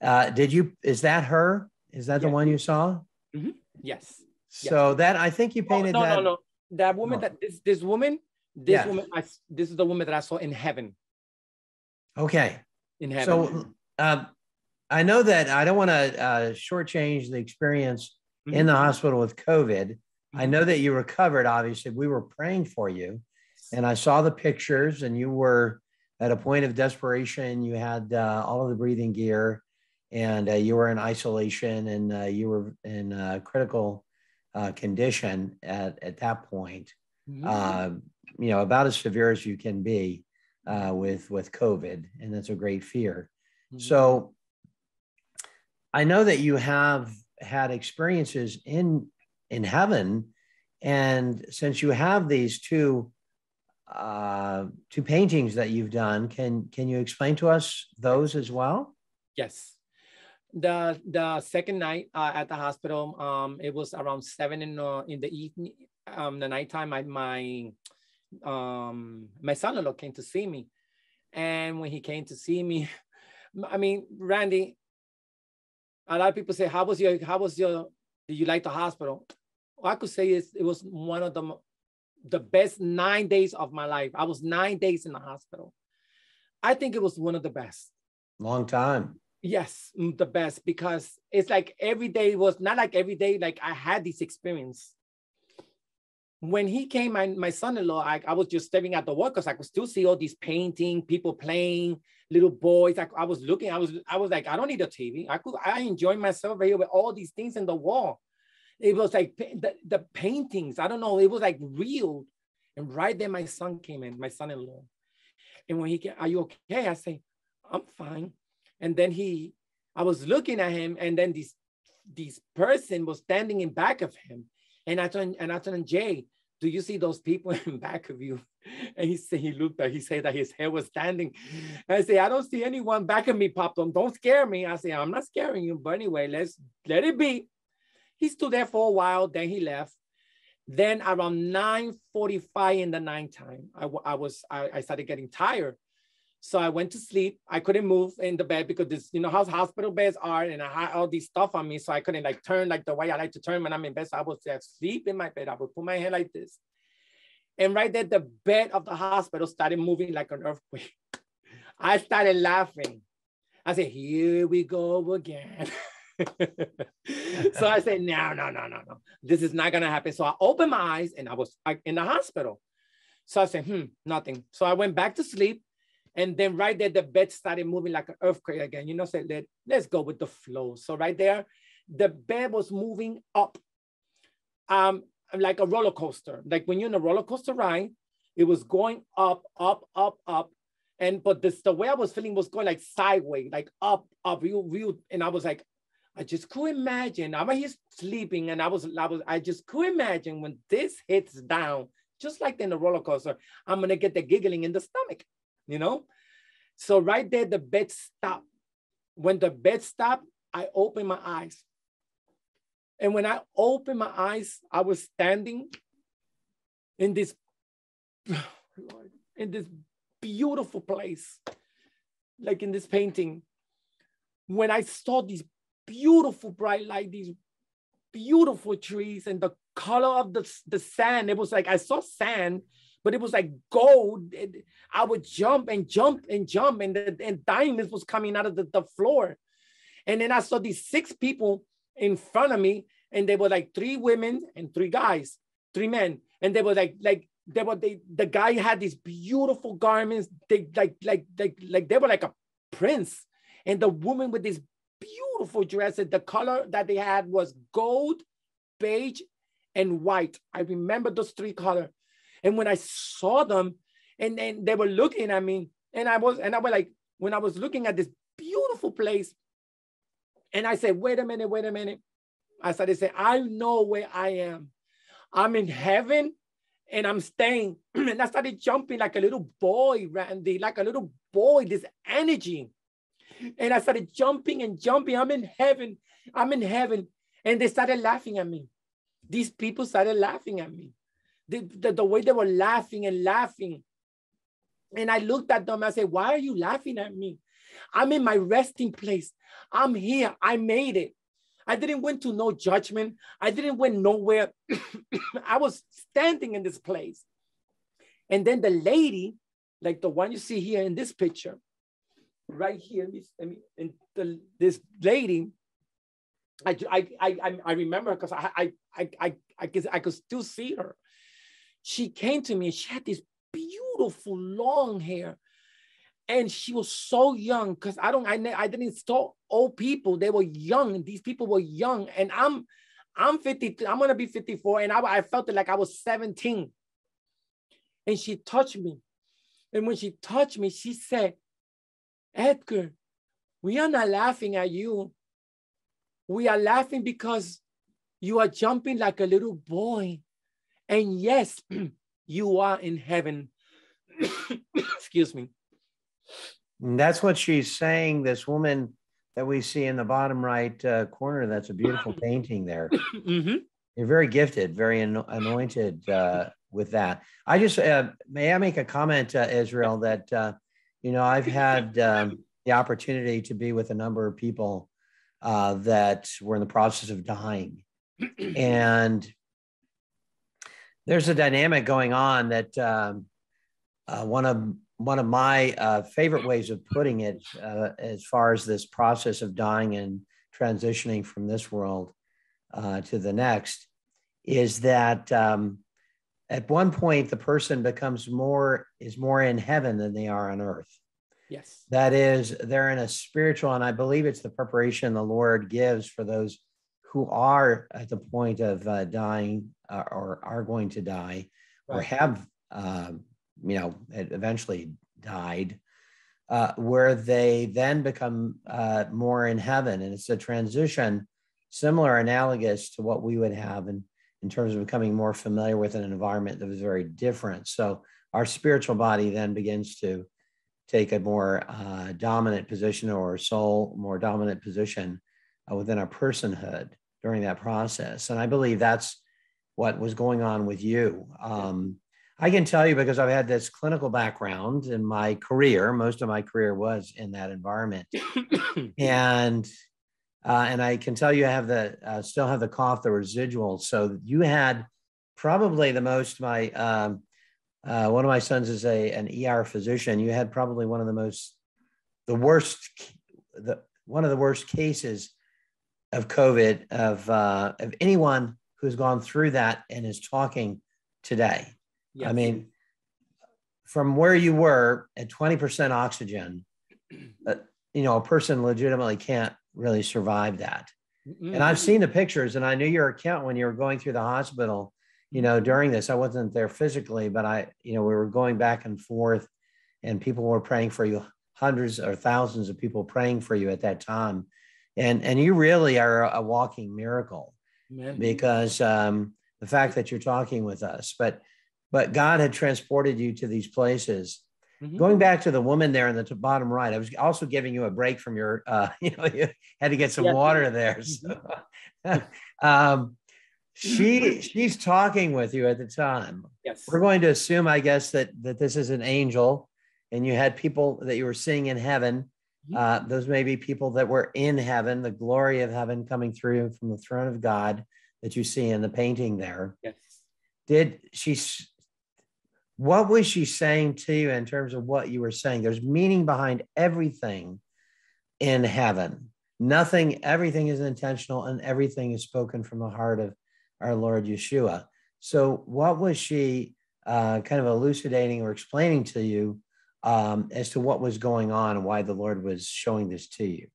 Uh, did you? Is that her? Is that the one you saw? Mm-hmm. Yes. So yes. that I think you painted oh, no, that. No, no, no. That woman. Oh. That this this woman. This yes. woman. I, this is the woman that I saw in heaven. Okay. In heaven. So uh, I know that I don't want to uh, shortchange the experience mm-hmm. in the hospital with COVID. Mm-hmm. I know that you recovered. Obviously, we were praying for you, and I saw the pictures, and you were at a point of desperation. You had uh, all of the breathing gear, and uh, you were in isolation, and uh, you were in uh, critical uh, condition at at that point. Mm-hmm. Uh, you know, about as severe as you can be with with COVID, and that's a great fear. Mm-hmm. So, I know that you have had experiences in in heaven, and since you have these two uh, two paintings that you've done. Can can you explain to us those as well? Yes. The the second night uh, at the hospital, um, it was around seven in uh, in the evening, um, the nighttime. My my um my son-in-law came to see me, and when he came to see me, (laughs) I mean, Randy. A lot of people say, "How was your? How was your? Did you like the hospital?" All I could say is it was one of the the best nine days of my life. I was nine days in the hospital. I think it was one of the best. Long time. Yes, mm, the best because it's like every day was not like every day, like I had this experience. When he came, my, my son-in-law, I, I was just staring at the wall because I could still see all these painting, people playing, little boys. I, I was looking, I was, I was like, I don't need a TV. I could, I enjoy myself here with all these things in the wall it was like the, the paintings, I don't know, it was like real. And right there, my son came in, my son-in-law. And when he came, are you okay? I say, I'm fine. And then he, I was looking at him, and then this this person was standing in back of him. And I turned and I turned Jay, do you see those people (laughs) in back of you? And he said he looked at, he said that his hair was standing. And I say, I don't see anyone back of me, Pop. Don't scare me. I say, I'm not scaring you, but anyway, let's let it be. He stood there for a while, then he left. Then around 9.45 in the nighttime, I, I was, I, I started getting tired. So I went to sleep. I couldn't move in the bed because this, you know how hospital beds are, and I had all these stuff on me, so I couldn't like turn like the way I like to turn when I'm in bed. So I was asleep in my bed. I would put my head like this, and right there, the bed of the hospital started moving like an earthquake. (laughs) I started laughing. I said, "Here we go again." (laughs) so I said, no, no, no, no, no. This is not gonna happen. So I opened my eyes and I was like in the hospital. So I said, hmm, nothing. So I went back to sleep. And then right there, the bed started moving like an earthquake again. You know, said, Let, let's go with the flow. So right there, the bed was moving up um, like a roller coaster. Like when you're in a roller coaster ride, it was going up, up, up, up. And but this the way I was feeling was going like sideways, like up, up, real, real. And I was like, I just could imagine. I'm here sleeping, and I was, I was, I just could imagine when this hits down, just like in the roller coaster, I'm gonna get the giggling in the stomach, you know. So right there, the bed stopped. When the bed stopped, I opened my eyes, and when I opened my eyes, I was standing in this, (sighs) in this beautiful place, like in this painting. When I saw these beautiful bright light, these beautiful trees and the color of the, the sand. It was like I saw sand, but it was like gold. It, I would jump and jump and jump, and, the, and diamonds was coming out of the, the floor. And then I saw these six people in front of me, and they were like three women and three guys, three men. And they were like, like they were they the guy had these beautiful garments. They like like like like they were like a prince. And the woman with this beautiful dresses. The color that they had was gold, beige, and white. I remember those three colors. And when I saw them, and then they were looking at me, and I was, and I was like, when I was looking at this beautiful place, And I said, wait a minute, wait a minute. I started saying, I know where I am. I'm in heaven and I'm staying. (clears throat) and I started jumping like a little boy, Randy, like a little boy, this energy. And I started jumping and jumping. I'm in heaven. I'm in heaven. And they started laughing at me. These people started laughing at me. The, the, the way they were laughing and laughing. And I looked at them. I said, Why are you laughing at me? I'm in my resting place. I'm here. I made it. I didn't went to no judgment. I didn't went nowhere. (coughs) I was standing in this place. And then the lady, like the one you see here in this picture, right here, I mean, and the, this lady, I, I, I, I remember because I, I, I, I, I, could, I could still see her. She came to me and she had this beautiful long hair. And she was so young because I don't I, I didn't saw old people. They were young these people were young. And I'm I'm 50 I'm gonna be 54 and I, I felt it like I was 17 and she touched me. And when she touched me she said Edgar we are not laughing at you. We are laughing because you are jumping like a little boy and yes (clears throat) you are in heaven (coughs) excuse me and that's what she's saying. This woman that we see in the bottom right uh, corner, that's a beautiful (coughs) painting there. (coughs) mm-hmm. You're very gifted, very an- anointed uh, with that. I just, uh, may I make a comment, uh, Israel, that, uh, you know, I've had um, the opportunity to be with a number of people uh, that were in the process of dying. and there's a dynamic going on that um, one of one of my uh, favorite ways of putting it, uh, as far as this process of dying and transitioning from this world uh, to the next, is that um, at one point the person becomes more is more in heaven than they are on earth. Yes, that is, they're in a spiritual, and I believe it's the preparation the Lord gives for those who are at the point of uh, dying uh, or are going to die right. or have um, you know, eventually died, uh, where they then become uh, more in heaven. And it's a transition similar, analogous to what we would have in, in terms of becoming more familiar with an environment that was very different. So our spiritual body then begins to take a more uh, dominant position or soul more dominant position uh, within our personhood during that process. And I believe that's what was going on with you. Um, I can tell you because I've had this clinical background in my career. Most of my career was in that environment, (coughs) and uh, and I can tell you I have the uh, still have the cough, the residual. So you had probably the most. My um, uh, one of my sons is a an ER physician. You had probably one of the most, the worst, the one of the worst cases of COVID of uh, of anyone who's gone through that and is talking today. Yes. I mean, from where you were at 20% oxygen, uh, you know, a person legitimately can't really survive that. Mm-hmm. And I've seen the pictures and I knew your account when you were going through the hospital, you know, during this. I wasn't there physically, but I, you know, we were going back and forth and people were praying for you, hundreds or thousands of people praying for you at that time. And, and you really are a walking miracle Amen. because um, the fact that you're talking with us. But but God had transported you to these places. Mm-hmm. Going back to the woman there in the bottom right, I was also giving you a break from your, uh, (laughs) you know, you had to get some yes. water there. So, (laughs) um, she she's talking with you at the time. Yes, we're going to assume, I guess, that that this is an angel, and you had people that you were seeing in heaven. Uh, those may be people that were in heaven, the glory of heaven coming through from the throne of God that you see in the painting there. Yes. Did she what was she saying to you in terms of what you were saying? There's meaning behind everything in heaven. Nothing, everything is intentional and everything is spoken from the heart of our Lord Yeshua. So, what was she uh, kind of elucidating or explaining to you um, as to what was going on and why the Lord was showing this to you?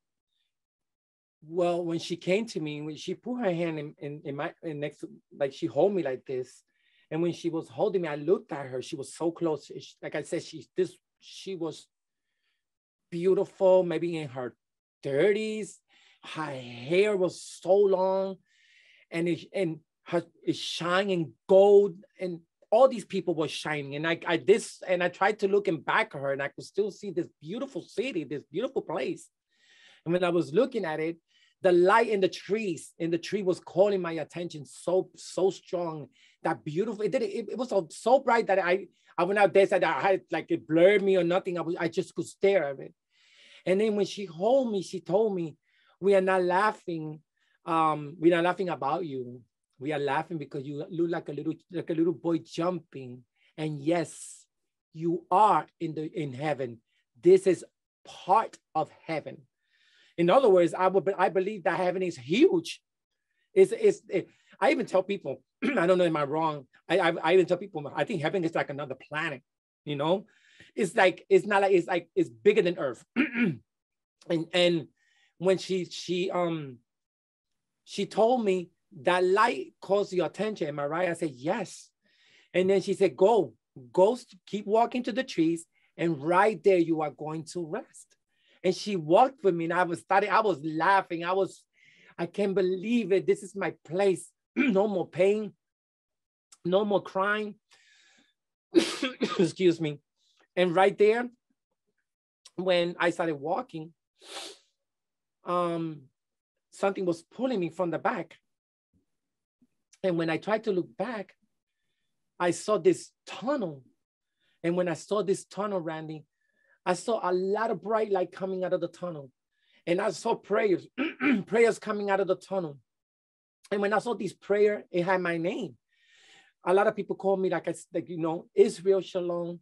Well, when she came to me, when she put her hand in, in, in my in next, like she hold me like this, and when she was holding me, I looked at her. She was so close. She, Like I said, she this she was beautiful, maybe in her 30s. her hair was so long and it, and her is shining gold and all these people were shining. And I, I this and I tried to look in back of her and I could still see this beautiful city, this beautiful place. And when I was looking at it, the light in the trees in the tree was calling my attention so so strong that beautiful it did it, it was so, so bright that i i went out there said i had like it blurred me or nothing. I was i just could stare at it. And then when she hold me she told me we are not laughing um we're not laughing about you we are laughing because you look like a little like a little boy jumping. And yes you are in the in heaven. This is part of heaven. In other words i would i believe that heaven is huge. It's, it's it, i even tell people (clears throat) i don't know am i wrong? I, I i even tell people i think heaven is like another planet you know? It's like it's not like it's like it's bigger than earth. (clears throat) And and when she she um she told me that light calls your attention. Right? I said, yes. And then she said, go, go, keep walking to the trees. And right there, you are going to rest. And she walked with me and I was starting, I was laughing. I was, I can't believe it. This is my place. (clears throat) no more pain, no more crying. (coughs) Excuse me. And right there, when I started walking, um, something was pulling me from the back. And when I tried to look back, I saw this tunnel. And when I saw this tunnel, Randy, I saw a lot of bright light coming out of the tunnel. And I saw prayers, (clears throat) prayers coming out of the tunnel. And when I saw this prayer, it had my name. A lot of people call me like I like, you know, Israel Shalom,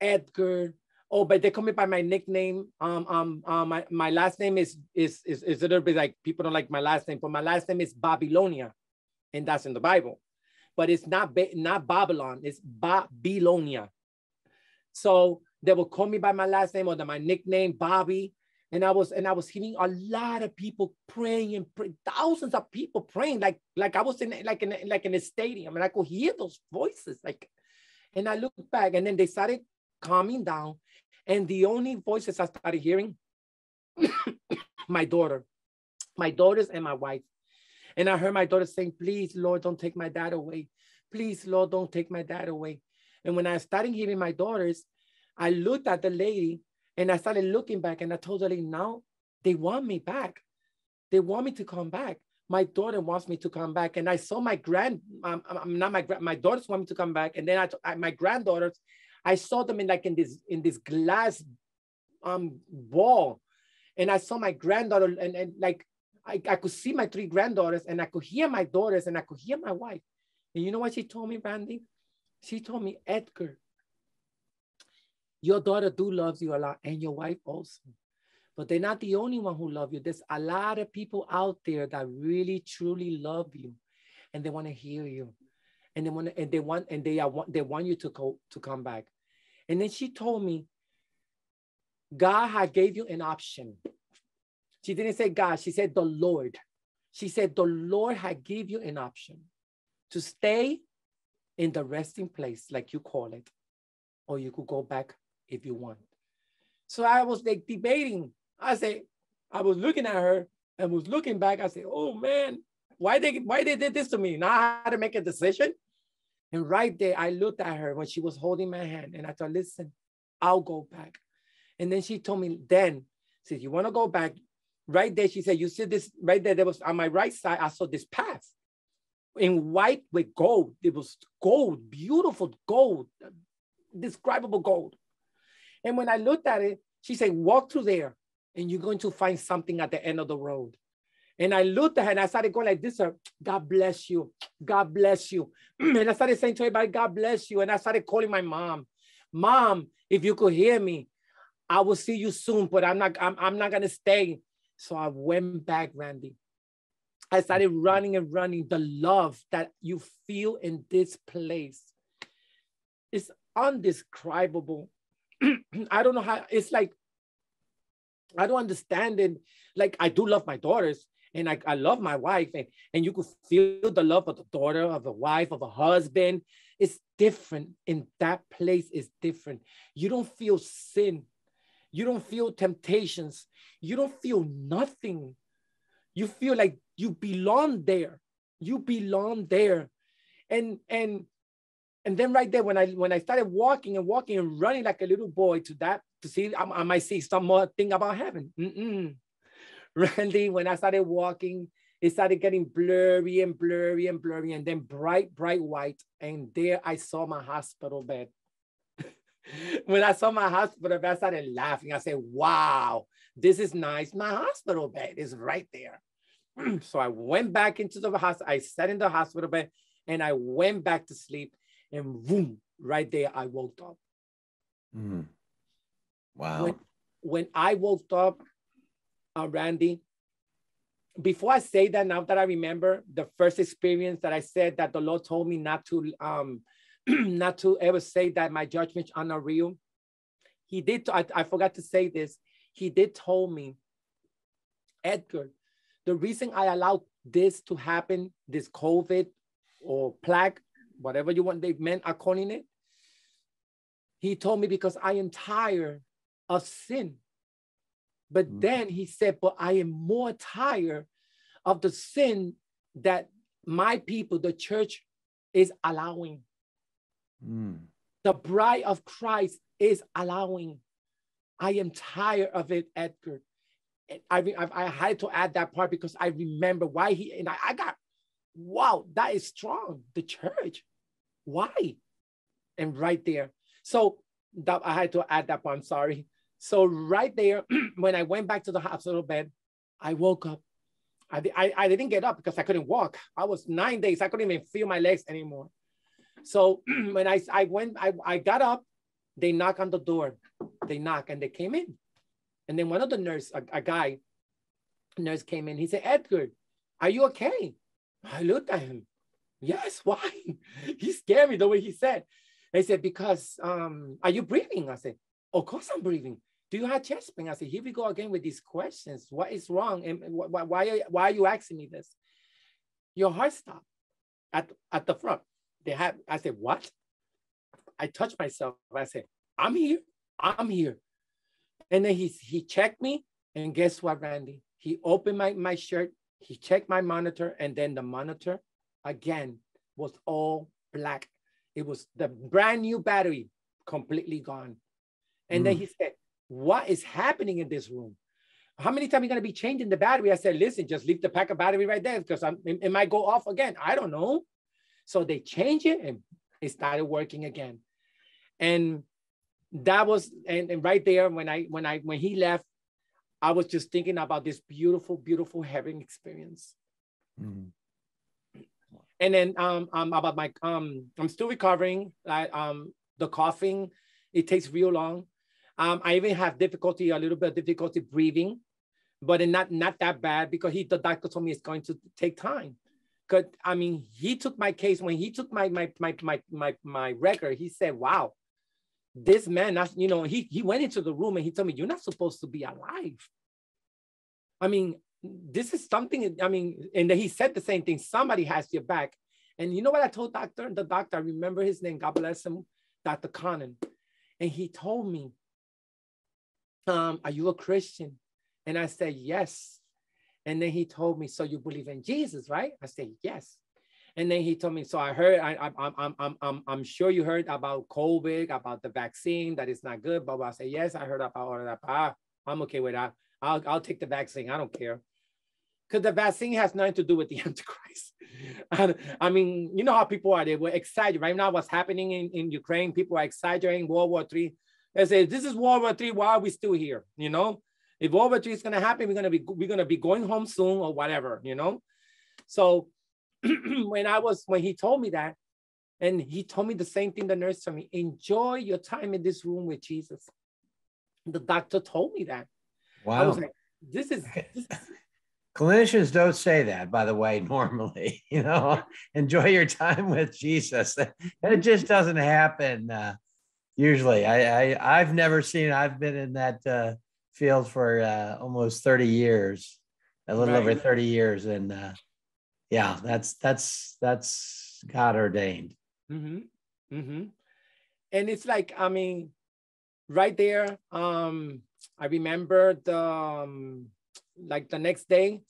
Edgar. Oh, but they call me by my nickname. Um, um, um my, my last name is, is is is a little bit like people don't like my last name, but my last name is Babylonia and that's in the Bible. But it's not not Babylon, it's Babylonia. So they will call me by my last name or my nickname, Bobby. And I was and I was hearing a lot of people praying and pray, thousands of people praying, like like I was in like in like in a stadium, and I could hear those voices. Like, and I looked back, and then they started calming down, and the only voices I started hearing, (coughs) my daughter, my daughters and my wife. And I heard my daughter saying, please, Lord, don't take my dad away. Please, Lord, don't take my dad away. And when I started hearing my daughters, I looked at the lady and I started looking back and I told her, now they want me back. They want me to come back. My daughter wants me to come back. And I saw my grand, um, um, um not my, my daughters want me to come back. And then I, I, my granddaughters, I saw them in like in this, in this glass um, wall. And I saw my granddaughter and, and like I, I could see my three granddaughters and I could hear my daughters and I could hear my wife. And you know what she told me, Randy? She told me, Edgar, your daughter do loves you a lot and your wife also. But they're not the only one who love you. There's a lot of people out there that really truly love you and they want to hear you. And they want and they want and they are they want you to go to come back. And then she told me, God had gave you an option. She didn't say God, she said the Lord. She said the Lord had give you an option to stay in the resting place, like you call it, or you could go back if you want. So I was like debating. I say, I was looking at her and was looking back. I said, oh man, why they why they did this to me? Now I had to make a decision. And right there, I looked at her when she was holding my hand and I thought, listen, I'll go back. And then she told me, then, said, you want to go back, right there, she said, you see this right there, there was on my right side, I saw this path in white with gold. It was gold, beautiful gold, describable gold. And when I looked at it, she said, walk through there and you're going to find something at the end of the road. And I looked at her and I started going like this, uh, God bless you. God bless you. (clears throat) And I started saying to everybody, God bless you. And I started calling my mom, mom, if you could hear me, I will see you soon, but I'm not, I'm, I'm not going to stay. So I went back, Randy. I started running and running. The love that you feel in this place is undescribable. (clears throat) I don't know how, it's like, I don't understand it. Like, I do love my daughters and I, I love my wife, and, and you could feel the love of the daughter, of the wife, of a husband. It's different. In that place, is different. You don't feel sin. You don't feel temptations. You don't feel nothing. you feel like you belong there. You belong there. And and and then right there, when I when I started walking and walking and running like a little boy to that to see, I, I might see some more thing about heaven. Mm-mm. (laughs) Randy, when I started walking, it started getting blurry and blurry and blurry, and then bright, bright white. And there I saw my hospital bed. When I saw my hospital bed, I started laughing. I said, "Wow, this is nice. My hospital bed is right there." (clears throat) so I went back into the hospital. I sat in the hospital bed and I went back to sleep. And boom, right there, I woke up. Mm. Wow. When, when, I woke up, uh, Randy, before I say that, now that I remember the first experience that I said that the Lord told me not to, um, (clears throat) not to ever say that my judgments are not real. He did. I, I forgot to say this. He did told me, Edgar, the reason I allowed this to happen, this COVID or plague, whatever you want, they meant are calling it. He told me because I am tired of sin. But mm. then he said, but I am more tired of the sin that my people, the church, is allowing. Mm. The bride of Christ is allowing. I am tired of it, Edgar. I, I, I had to add that part because I remember why he and I, I got wow that is strong. The church. Why? And right there. So that I had to add that part. I'm sorry. So right there (clears throat) when I went back to the hospital bed I woke up. I, I, I didn't get up because I couldn't walk. I was nine days. I couldn't even feel my legs anymore so (clears throat) when I, I went I, I got up they knock on the door they knock and they came in and then one of the nurse, a, a guy, nurse came in. He said, Edgar, are you okay? I looked at him. Yes, why? (laughs) he scared me the way he said. He said, because um, are you breathing? I said, of course I'm breathing. Do you have chest pain? I said, here we go again with these questions. What is wrong? And why, why, why are you asking me this? Your heart stopped at, at the front. They had, I said, what? I touched myself. I said, I'm here. I'm here. And then he, he checked me, and guess what, Randy? He opened my, my shirt, he checked my monitor, and then the monitor again was all black. It was the brand new battery completely gone. And mm. then he said, What is happening in this room? How many times are you going to be changing the battery? I said, Listen, just leave the pack of battery right there because I'm, it, it might go off again. I don't know. So they changed it and it started working again. And that was and, and right there when I when I when he left, I was just thinking about this beautiful, beautiful heaven experience. Mm-hmm. And then um, um about my um I'm still recovering. Like um the coughing, it takes real long. Um, I even have difficulty, a little bit of difficulty breathing, but not not that bad because he the doctor told me it's going to take time. Cause I mean he took my case when he took my my my my my, my record, he said, Wow, this man, you know, he, he went into the room and he told me, you're not supposed to be alive. I mean, this is something, I mean, and then he said the same thing, somebody has your back. And you know what I told doctor, the doctor, I remember his name, God bless him, Dr. Conan. And he told me, um, are you a Christian? And I said, yes. And then he told me, so you believe in Jesus, right? I said, yes. And then he told me, so I heard, I, I, I'm, I'm, I'm, I'm sure you heard about COVID, about the vaccine, that it's not good. But I said, yes, I heard about all of that. Ah, I'm okay with that. I'll, I'll take the vaccine. I don't care. Because the vaccine has nothing to do with the (laughs) Antichrist. and, I mean, you know how people are, they were excited. Right now, what's happening in, in Ukraine, people are exaggerating World War III. They say, this is World War III, why are we still here? You know, if III is gonna happen, we're gonna be we're gonna be going home soon or whatever, you know. So (clears throat) when I was when he told me that, and he told me the same thing the nurse told me: enjoy your time in this room with Jesus. The doctor told me that. Wow. I was like, this is, (laughs) this is Clinicians don't say that, by the way, (laughs) normally, you know, enjoy your time with Jesus. (laughs) It just doesn't happen uh, usually. I, I, have never seen, I've been in that uh, field for uh, almost 30 years, a little right. over 30 years. And uh, yeah, that's that's that's God ordained. Mm-hmm. Mm-hmm. And it's like, I mean, right there, um, I remember the um, like the next day,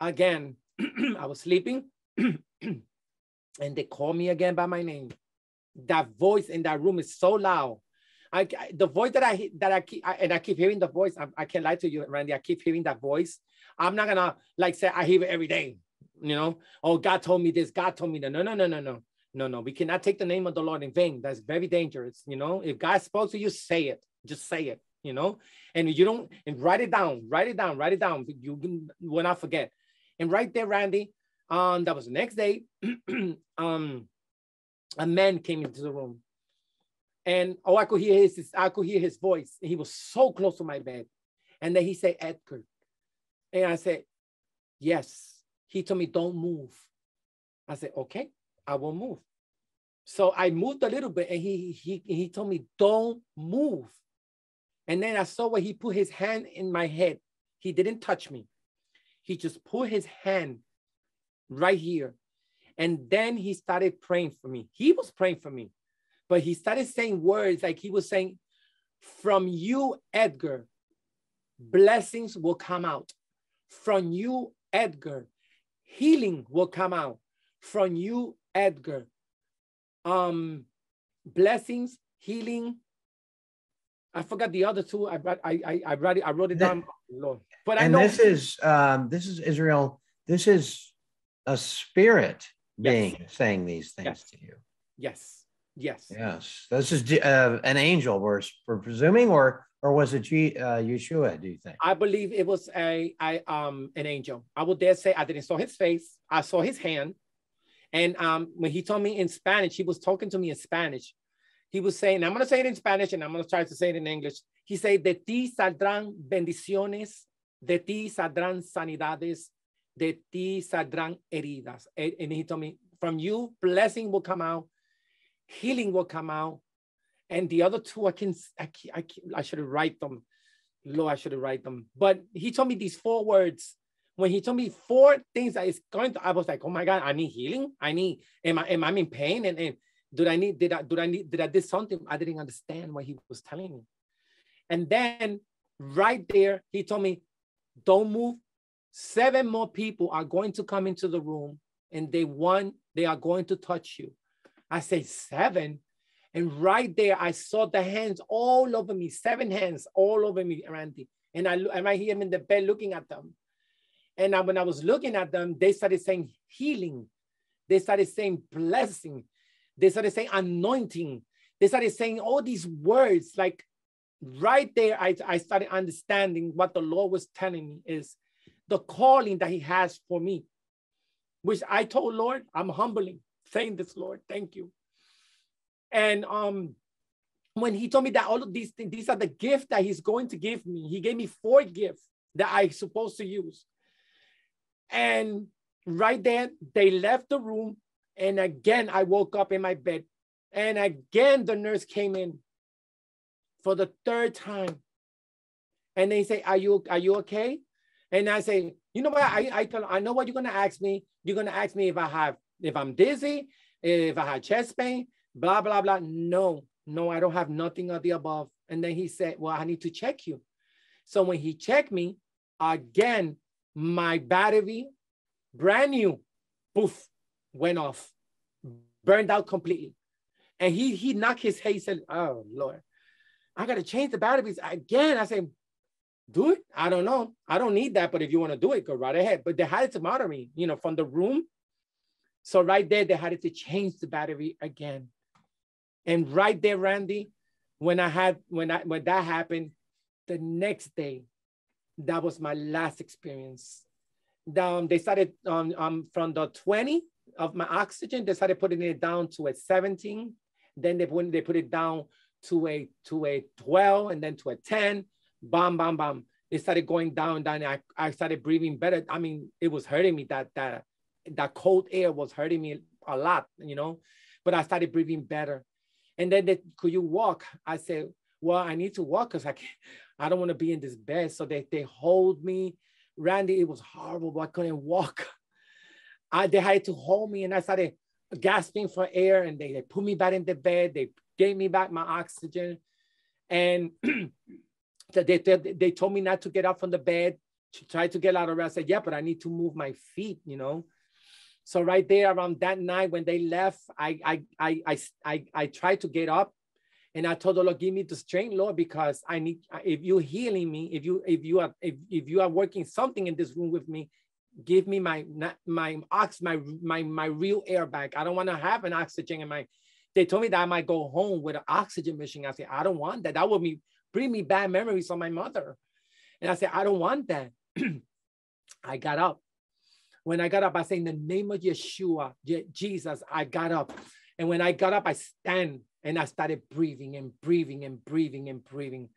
again, (clears throat) I was sleeping (clears throat) and they called me again by my name. That voice in that room is so loud. I, the voice that I that I keep I, and I keep hearing the voice. I, I can't lie to you, Randy. I keep hearing that voice. I'm not gonna like say I hear it every day. You know, oh God told me this. God told me that. No, no, no, no, no, no, no. We cannot take the name of the Lord in vain. That's very dangerous. You know, if God spoke to you, say it. Just say it. You know, and you don't and write it down. Write it down. Write it down. You will not forget. And right there, Randy, um, that was the next day. (clears throat) um, a man came into the room, and oh, I could hear his, I could hear his voice. And he was so close to my bed, and then he said, "Edgar," and I said, "Yes." He told me, "Don't move." I said, "Okay, I will move." So I moved a little bit, and he he he told me, "Don't move." And then I saw where he put his hand in my head. He didn't touch me. He just put his hand right here. And then he started praying for me. He was praying for me, but he started saying words like he was saying, From you, Edgar, blessings will come out. From you, Edgar, healing will come out. From you, Edgar, um, blessings, healing. I forgot the other two. I I I, I wrote it. I wrote it down. Lord. But and I know this is um, this is Israel. This is a spirit being yes. saying these things yes. to you. Yes. Yes. Yes. This is uh, an angel. We're, we're presuming, or or was it G, uh, Yeshua? Do you think? I believe it was a I um an angel. I would dare say I didn't saw his face. I saw his hand, and um when he told me in Spanish, he was talking to me in Spanish. He was saying, I'm gonna say it in Spanish, and I'm gonna try to say it in English. He said, "De ti saldrán bendiciones, de ti saldrán sanidades, de ti saldrán heridas. And he told me, from you, blessing will come out, healing will come out. And the other two, I can, I, can, I, can, I should have write them. Lord, I should have write them. But he told me these four words. When he told me four things that is going to, I was like, oh my God, I need healing. I need, am I, am I in pain? And, and did I need, did I, did I need, did I did something? I didn't understand what he was telling me. And then right there, he told me, don't move seven more people are going to come into the room and they want, they are going to touch you. I say, seven. And right there, I saw the hands all over me, seven hands all over me, Randy. And I, I hear him in the bed looking at them. And I, when I was looking at them, they started saying healing. They started saying blessing. They started saying anointing. They started saying all these words. Like right there, I, I started understanding what the Lord was telling me is the calling that he has for me, which I told Lord, I'm humbling, saying this, Lord, thank you. And um, when he told me that all of these things, these are the gifts that he's going to give me, he gave me four gifts that I supposed to use. And right then, they left the room. And again, I woke up in my bed. And again, the nurse came in for the third time. And they say, Are you are you okay? And I say, you know what? I, I, I know what you're going to ask me. You're going to ask me if I have, if I'm dizzy, if I have chest pain, blah, blah, blah. No, no, I don't have nothing of the above. And then he said, well, I need to check you. So when he checked me, again, my battery, brand new, poof, went off, burned out completely. And he he knocked his head, he said, oh, Lord, I got to change the batteries again. I said, do it. I don't know. I don't need that, but if you want to do it, go right ahead. But they had to monitor me, you know, from the room. So right there, they had to change the battery again. And right there, Randy, when I had when I when that happened, the next day, that was my last experience. Um, they started um, um from the 20 of my oxygen, they started putting it down to a 17. Then they they put it down to a to a 12 and then to a 10 bam, bam, bam. It started going down, down. I, I started breathing better. I mean, it was hurting me. That that that cold air was hurting me a lot, you know. But I started breathing better. And then they, could you walk? I said, well, I need to walk because I can't, I don't want to be in this bed. So they they hold me. Randy, it was horrible, but I couldn't walk. I they had to hold me, and I started gasping for air. And they, they put me back in the bed. They gave me back my oxygen, and (clears throat) they, they, they told me not to get up from the bed, to try to get out of bed. I said, yeah, but I need to move my feet, you know. So right there around that night when they left, I I I I I, I tried to get up and I told the Lord, give me the strength, Lord, because I need if you're healing me, if you if you are if, if you are working something in this room with me, give me my my ox my my my real air bag. I don't want to have an oxygen in my. They told me that I might go home with an oxygen machine. I said, I don't want that. That would be bring me bad memories of my mother. And I said, I don't want that. (clears throat) I got up. When I got up, I said, in the name of Yeshua, Jesus, I got up. And when I got up, I stand and I started breathing and breathing and breathing and breathing.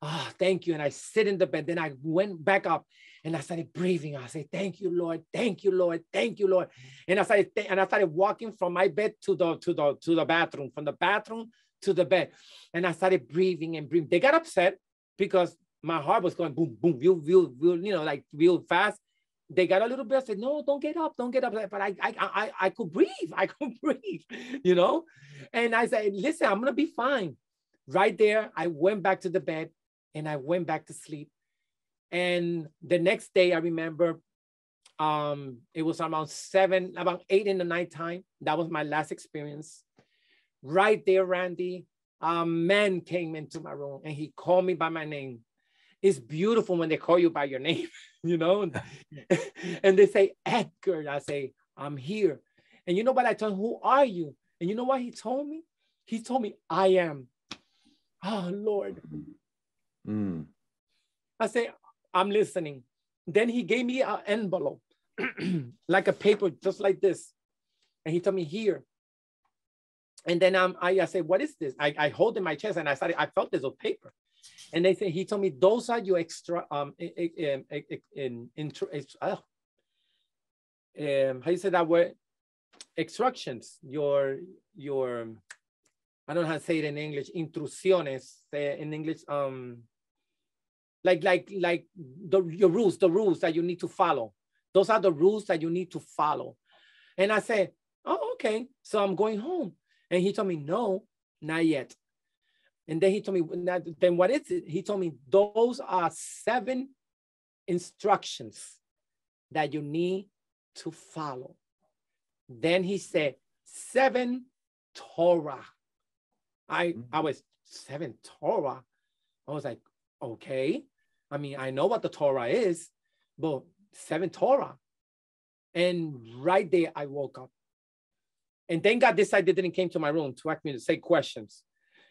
Ah, oh, thank you. And I sit in the bed. Then I went back up and I started breathing. I said, Thank you, Lord. Thank you, Lord. Thank you, Lord. And I started th- and I started walking from my bed to the to the to the bathroom, from the bathroom to the bed. And I started breathing and breathing. They got upset because my heart was going boom, boom, real, real, real, you know, like real fast. They got a little bit. I said, no, don't get up, don't get up. But I, I, I, I could breathe. (laughs) I could breathe, you know. And I said, listen, I'm gonna be fine. Right there, I went back to the bed and I went back to sleep. And the next day, I remember um, it was around seven, about eight in the nighttime. That was my last experience. Right there, Randy, a man came into my room and he called me by my name it's beautiful when they call you by your name, (laughs) you know, (laughs) (laughs) and they say, Edgar. I say, I'm here. And you know what I told him? Who are you? And you know what he told me? He told me, I am. Oh, Lord. Mm. I say, I'm listening. Then he gave me an envelope, (clears throat) like a paper, just like this. And he told me, here. And then um, I, I said, what is this? I, I hold in my chest and I started, I felt this of paper. And they say, he told me, those are your extra, um, in, in, in, uh, um, how you say that word? extractions your, your, I don't know how to say it in English, intrusiones, in English, um, like, like, like the, your rules, the rules that you need to follow. Those are the rules that you need to follow. And I said, oh, okay. So I'm going home. And he told me, no, not yet. And then he told me, then what is it? He told me, those are seven instructions that you need to follow. Then he said, seven Torah. I, mm-hmm. I was seven Torah. I was like, okay. I mean, I know what the Torah is, but seven Torah. And right there, I woke up. And thank God this side didn't came to my room to ask me to say questions.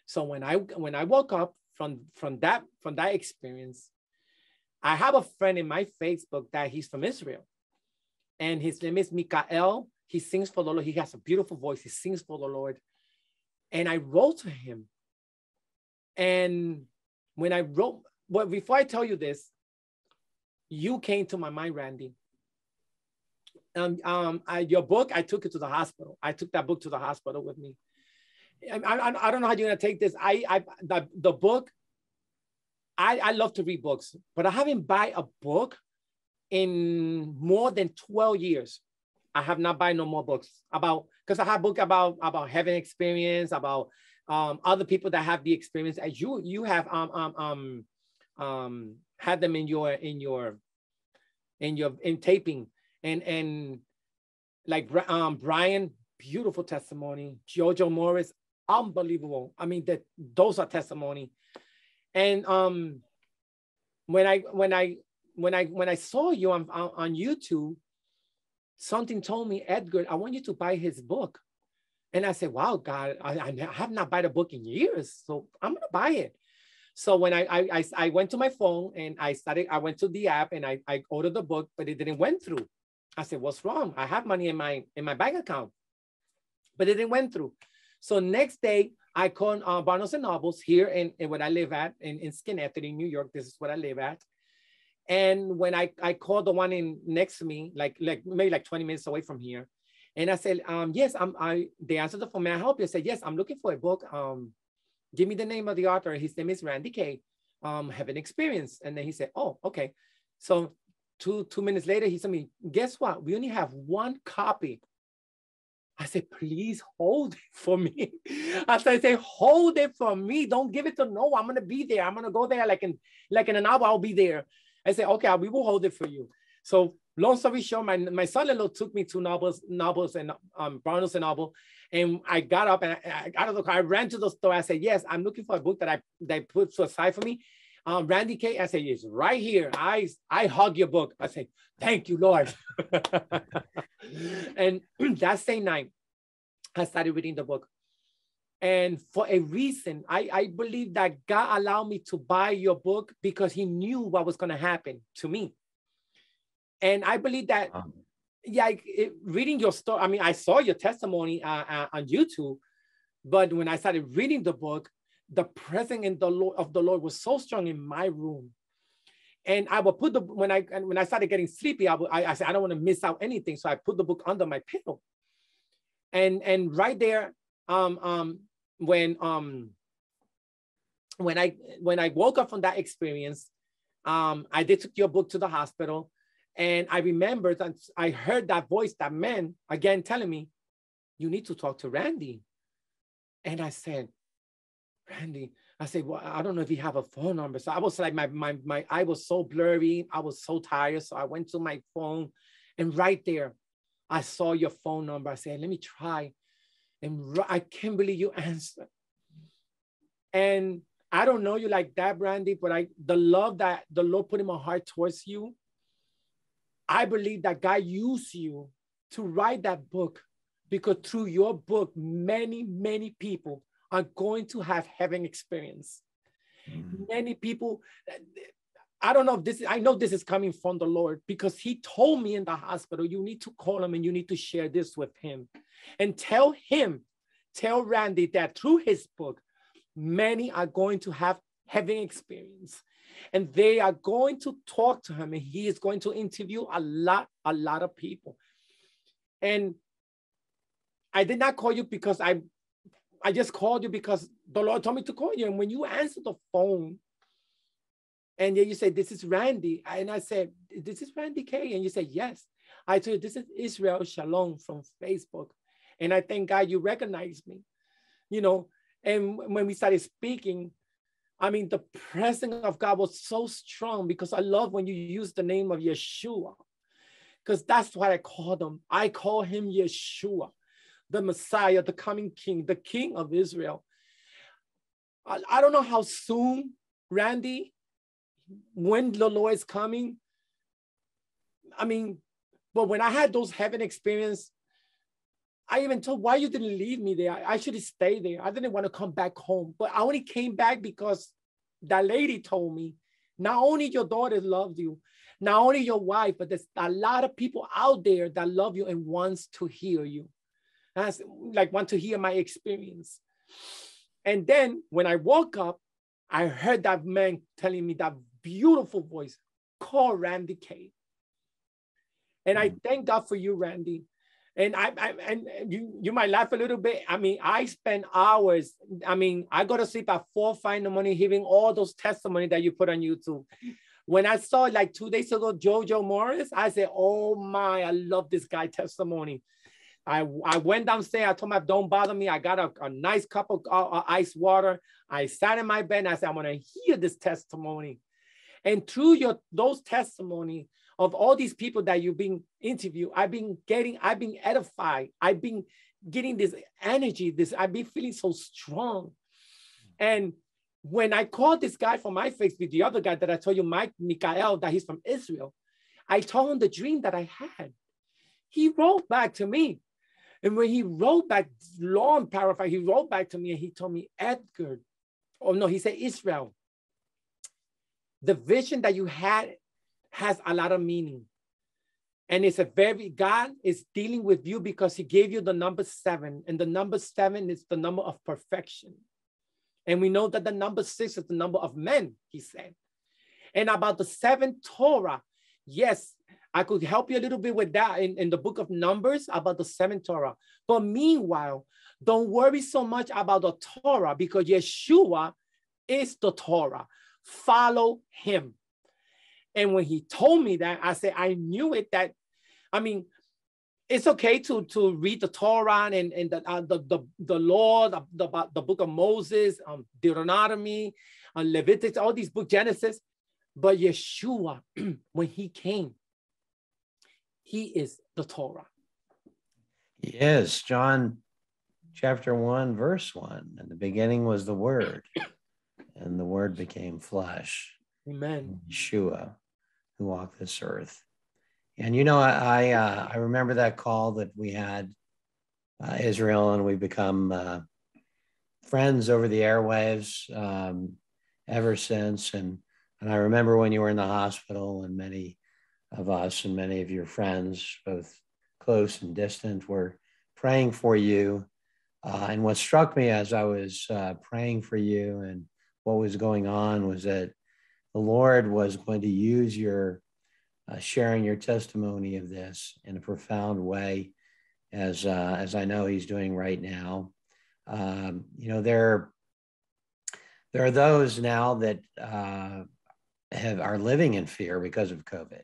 So when I when I woke up from from that from that experience, I have a friend in my Facebook that he's from Israel, and his name is Mikael. He sings for the Lord. He has a beautiful voice. He sings for the Lord. And I wrote to him. And when I wrote, well, before I tell you this, you came to my mind, Randy. Um, um, I, your book, I took it to the hospital. I took that book to the hospital with me. I, I, I don't know how you're gonna take this. I, I the, the book. I, I love to read books, but I haven't buy a book in more than 12 years. I have not buy no more books about because I have book about about heaven experience, about um, other people that have the experience as you you have um um um um had them in your in your in your in taping and and like um Brian beautiful testimony Jojo Morris unbelievable. I mean, that those are testimony. And um, when I when I when I when I saw you on on, on YouTube, something told me, Edgar, I want you to buy his book. And I said, Wow, God, I, I have not bought a book in years, so I'm gonna buy it. So when I, I I went to my phone and I started, I went to the app and I, I ordered the book, but it didn't went through. I said, What's wrong? I have money in my in my bank account, but it didn't went through. So next day, I called uh, Barnes and Nobles here in, in what I live at in, in Schenectady, New York. This is what I live at. And when I, I called the one in next to me, like like maybe like 20 minutes away from here, and I said, um, yes, I'm I they answered the phone, may I help you? I said, yes, I'm looking for a book. Um, give me the name of the author. His name is Randy Kay. Um, have an Experience. And then he said, Oh, okay. So two two minutes later, he said me, guess what? We only have one copy I said, please hold it for me. (laughs) Said, I say, hold it for me. Don't give it to no. I'm gonna be there. I'm gonna go there like in like in an hour. I'll be there. I said, okay, we will hold it for you. So long story short, my, my son-in-law took me to Nobles, Nobles and um, Barnes and Noble. And I got up and I, I got out of the car. I ran to the store. I said, yes, I'm looking for a book that I that put to aside for me. Um, Randy Kay. I say, it's right here. I, I hug your book. I say, thank you, Lord. (laughs) and (clears throat) that same night, I started reading the book. And for a reason, I, I believe that God allowed me to buy your book because he knew what was going to happen to me. And I believe that, um, yeah, it, reading your story, I mean, I saw your testimony uh, uh, on YouTube, but when I started reading the book, the presence in the Lord of the Lord was so strong in my room. And I would put the when I when I started getting sleepy, I, would, I, I said I don't want to miss out anything, so I put the book under my pillow. And and right there, um, um, when um, when I when I woke up from that experience, um, I did took your book to the hospital, and I remembered that I heard that voice, that man, again telling me, you need to talk to Randy. And I said, Randy, I said, well, I don't know if you have a phone number. So I was like, my, my, my eye was so blurry. I was so tired. So I went to my phone and right there, I saw your phone number. I said, let me try. And I can't believe you answered. And I don't know you like that, Randy, but I the love that the Lord put in my heart towards you I believe that God used you to write that book because through your book, many, many people are going to have heaven experience. Mm-hmm. Many people, I don't know if this, I know this is coming from the Lord because He told me in the hospital, you need to call Him and you need to share this with Him and tell Him, tell Randy that through His book, many are going to have heaven experience and they are going to talk to him and he is going to interview a lot a lot of people and i did not call you because i i just called you because the lord told me to call you. And when you answer the phone and then you say this is randy and i said this is randy kay. And you said yes. I told you this is israel shalom from facebook. And i thank god you recognize me you know. And when we started speaking I mean, the presence of God was so strong because I love when you use the name of Yeshua, because that's what I call him. I call him Yeshua, the Messiah, the coming King, the King of Israel. I, I don't know how soon, Randy, when the Lord is coming. I mean, but when I had those heaven experience, I even told why you didn't leave me there. I, I should have stayed there. I didn't want to come back home, but I only came back because that lady told me not only your daughter loves you, not only your wife, but there's a lot of people out there that love you and wants to hear you. Like want to hear my experience. And then when I woke up, I heard that man telling me that beautiful voice, call Randy Kay. And I mm. thank God for you, Randy, and I, I, and you you might laugh a little bit. I mean, I spend hours. I mean, I go to sleep at four, five in the morning, hearing all those testimony that you put on YouTube. When I saw like two days ago Jojo Morris, I said, "Oh my, I love this guy testimony." I, I went downstairs. I told my don't bother me. I got a, a nice cup of uh, uh, ice water. I sat in my bed and I said, I'm gonna hear this testimony. And through your those testimony, of all these people that you've been interviewed, I've been getting, I've been edified. I've been getting this energy, this, I've been feeling so strong. And when I called this guy from my Facebook, the other guy that I told you, Mike Mikael, that he's from Israel, I told him the dream that I had. He wrote back to me. And when he wrote back, long paragraph, he wrote back to me and he told me, Edgar, oh no, he said, Israel, the vision that you had has a lot of meaning. And it's a very, God is dealing with you because he gave you the number seven. And the number seven is the number of perfection. And we know that the number six is the number of men, he said. And about the seven Torah, yes, I could help you a little bit with that in, in the book of Numbers about the seven Torah. But meanwhile, don't worry so much about the Torah because Yeshua is the Torah. Follow him. And when he told me that, I said, I knew it that, I mean, it's okay to, to read the Torah and, and the, uh, the, the, the law, the, the, the book of Moses, um, Deuteronomy, uh, Leviticus, all these books, Genesis. But Yeshua, (clears throat) when he came, he is the Torah. Yes. John chapter 1, verse 1. In the beginning was the Word, and the Word became flesh. Amen. Yeshua, who walked this earth. And you know, I I, uh, I remember that call that we had uh, Israel, and we become uh, friends over the airwaves um, ever since. And and I remember when you were in the hospital, and many of us and many of your friends, both close and distant, were praying for you. Uh, and what struck me as I was uh, praying for you and what was going on was that the Lord was going to use your uh, sharing your testimony of this in a profound way, as uh, as I know He's doing right now. Um, you know, there there are those now that uh, have are living in fear because of COVID,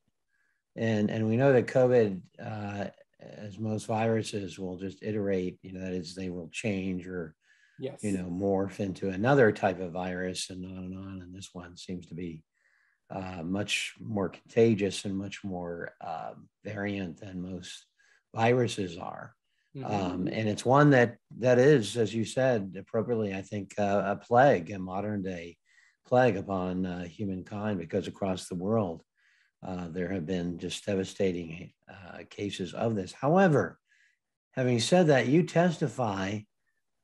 and and we know that COVID, uh, as most viruses, will just iterate. You know, that is, they will change or Yes. you know morph into another type of virus and on and on. And this one seems to be uh, much more contagious and much more uh, variant than most viruses are. Mhm. Um, and it's one that that is, as you said appropriately, I think uh, a plague, a modern day plague upon uh, humankind, because across the world uh, there have been just devastating uh, cases of this. However, having said that, you testify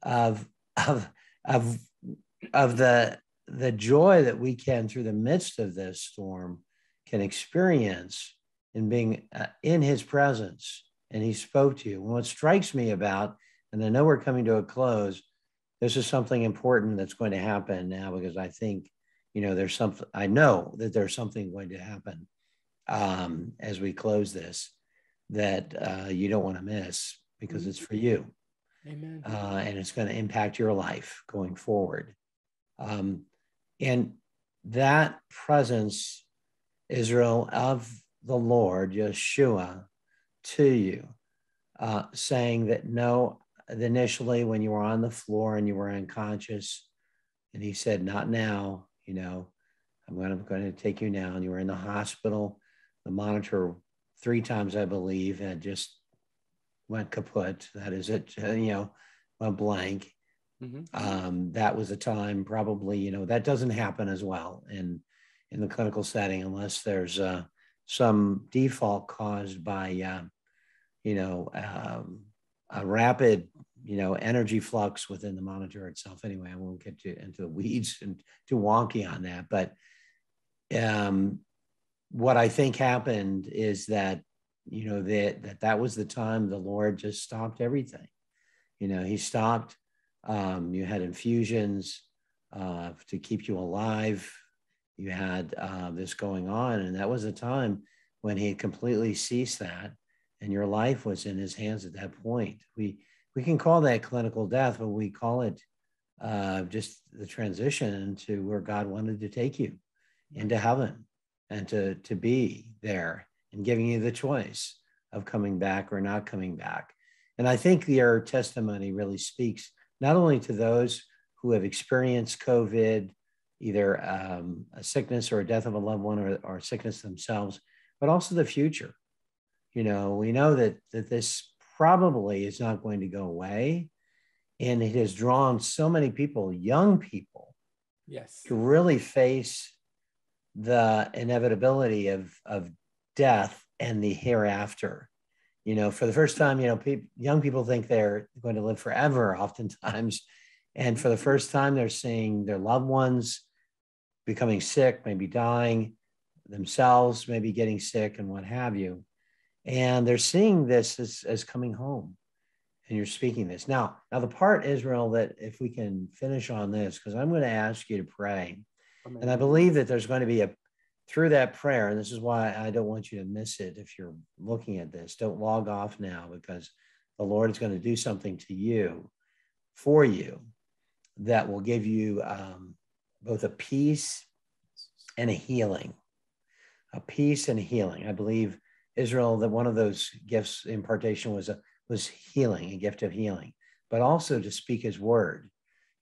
of of of of the the joy that we can through the midst of this storm can experience in being uh, in his presence and he spoke to you. And what strikes me about, and I know we're coming to a close, this is something important that's going to happen now because I think, you know, there's something, I know that there's something going to happen um, as we close this that uh, you don't want to miss because it's for you Amen. uh, and it's going to impact your life going forward. Um, and that presence, Israel, of the Lord, Yeshua, to you, uh, saying that no, initially when you were on the floor and you were unconscious, and he said, Not now, you know, I'm going to, I'm going to take you now. And you were in the hospital. The monitor, three times, I believe, had just went kaput. That is it, uh, you know, went blank. Mhm. Um, that was a time probably, you know, that doesn't happen as well in in the clinical setting unless there's uh, some default caused by, uh, you know, um, a rapid, you know, energy flux within the monitor itself. Anyway, I won't get to, into the weeds and too wonky on that, but um, what I think happened is that you know that that that was the time the Lord just stopped everything. You know, He stopped. Um, you had infusions uh, to keep you alive. You had uh, this going on, and that was a time when He completely ceased that, and your life was in His hands at that point. We we can call that clinical death, but we call it uh, just the transition into where God wanted to take you into heaven and to to be there and giving you the choice of coming back or not coming back. And I think your testimony really speaks not only to those who have experienced COVID, either um, a sickness or a death of a loved one or, or sickness themselves, but also the future. You know, we know that that this probably is not going to go away. And it has drawn so many people, young people, Yes. to really face the inevitability of, of death and the hereafter. You know, for the first time, you know, pe- young people think they're going to live forever, (laughs) oftentimes. And for the first time, they're seeing their loved ones becoming sick, maybe dying themselves, maybe getting sick, and what have you. And they're seeing this as, as coming home. And you're speaking this. Now, now the part, Israel, that if we can finish on this, because I'm going to ask you to pray. Amen. And I believe that there's going to be a, through that prayer, and this is why I don't want you to miss it if you're looking at this. Don't log off now because the Lord is going to do something to you, for you, that will give you um, both a peace and a healing. A peace and a healing. I believe Israel that one of those gifts impartation was a was healing, a gift of healing, but also to speak His word.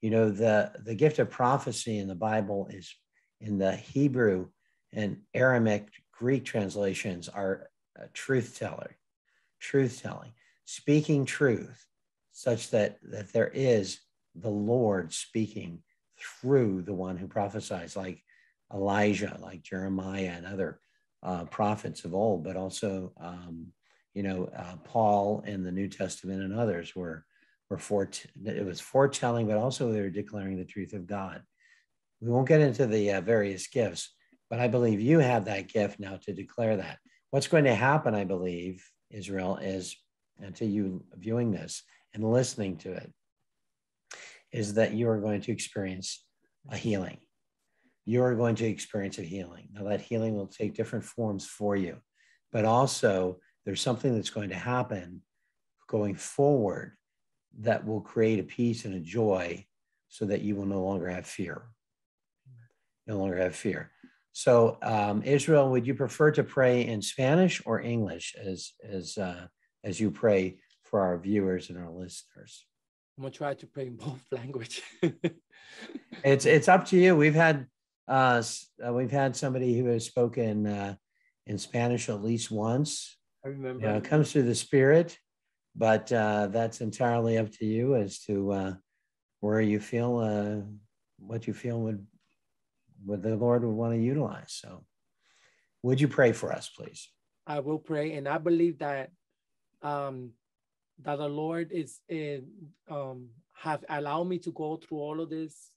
You know, the the gift of prophecy in the Bible is in the Hebrew and Aramaic Greek translations are truth teller, truth telling, speaking truth, such that that there is the Lord speaking through the one who prophesies, like Elijah, like Jeremiah, and other uh, prophets of old, but also, um, you know, uh, Paul in the New Testament and others were were fort. It was foretelling, but also they were declaring the truth of God. We won't get into the uh, various gifts, but I believe you have that gift now to declare that. What's going to happen, I believe, Israel, is and to you viewing this and listening to it, is that you are going to experience a healing. You are going to experience a healing. Now, that healing will take different forms for you, but also there's something that's going to happen going forward that will create a peace and a joy so that you will no longer have fear. No longer have fear. So, um, Israel, would you prefer to pray in Spanish or English as as uh, as you pray for our viewers and our listeners? I'm gonna try to pray in (laughs) both language. (laughs) it's it's up to you. We've had uh, uh, we've had somebody who has spoken uh, in Spanish at least once. I remember. You know, it comes through the Spirit, but uh, that's entirely up to you as to uh, where you feel uh, what you feel would what the Lord would want to utilize. So, would you pray for us, please? I will pray, and I believe that um, that the Lord is in, um, have allowed me to go through all of this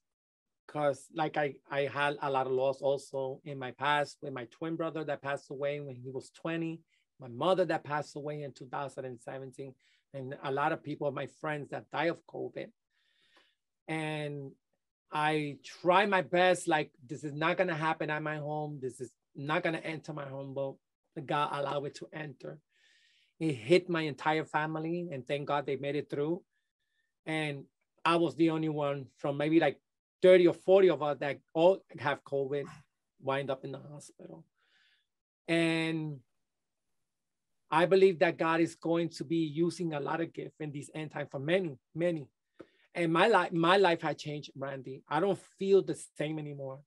because like I, I had a lot of loss also in my past with my twin brother that passed away when he was 20 my mother that passed away in 2017 and a lot of people my friends that die of covid and I try my best, like this is not gonna happen at my home. This is not gonna enter my home, but God allowed it to enter. It hit my entire family, and thank God they made it through. And I was the only one from maybe like 30 or 40 of us that all have COVID, wind up in the hospital. And I believe that God is going to be using a lot of gift in this end time for many, many. And my life my life had changed randy. I don't feel the same anymore.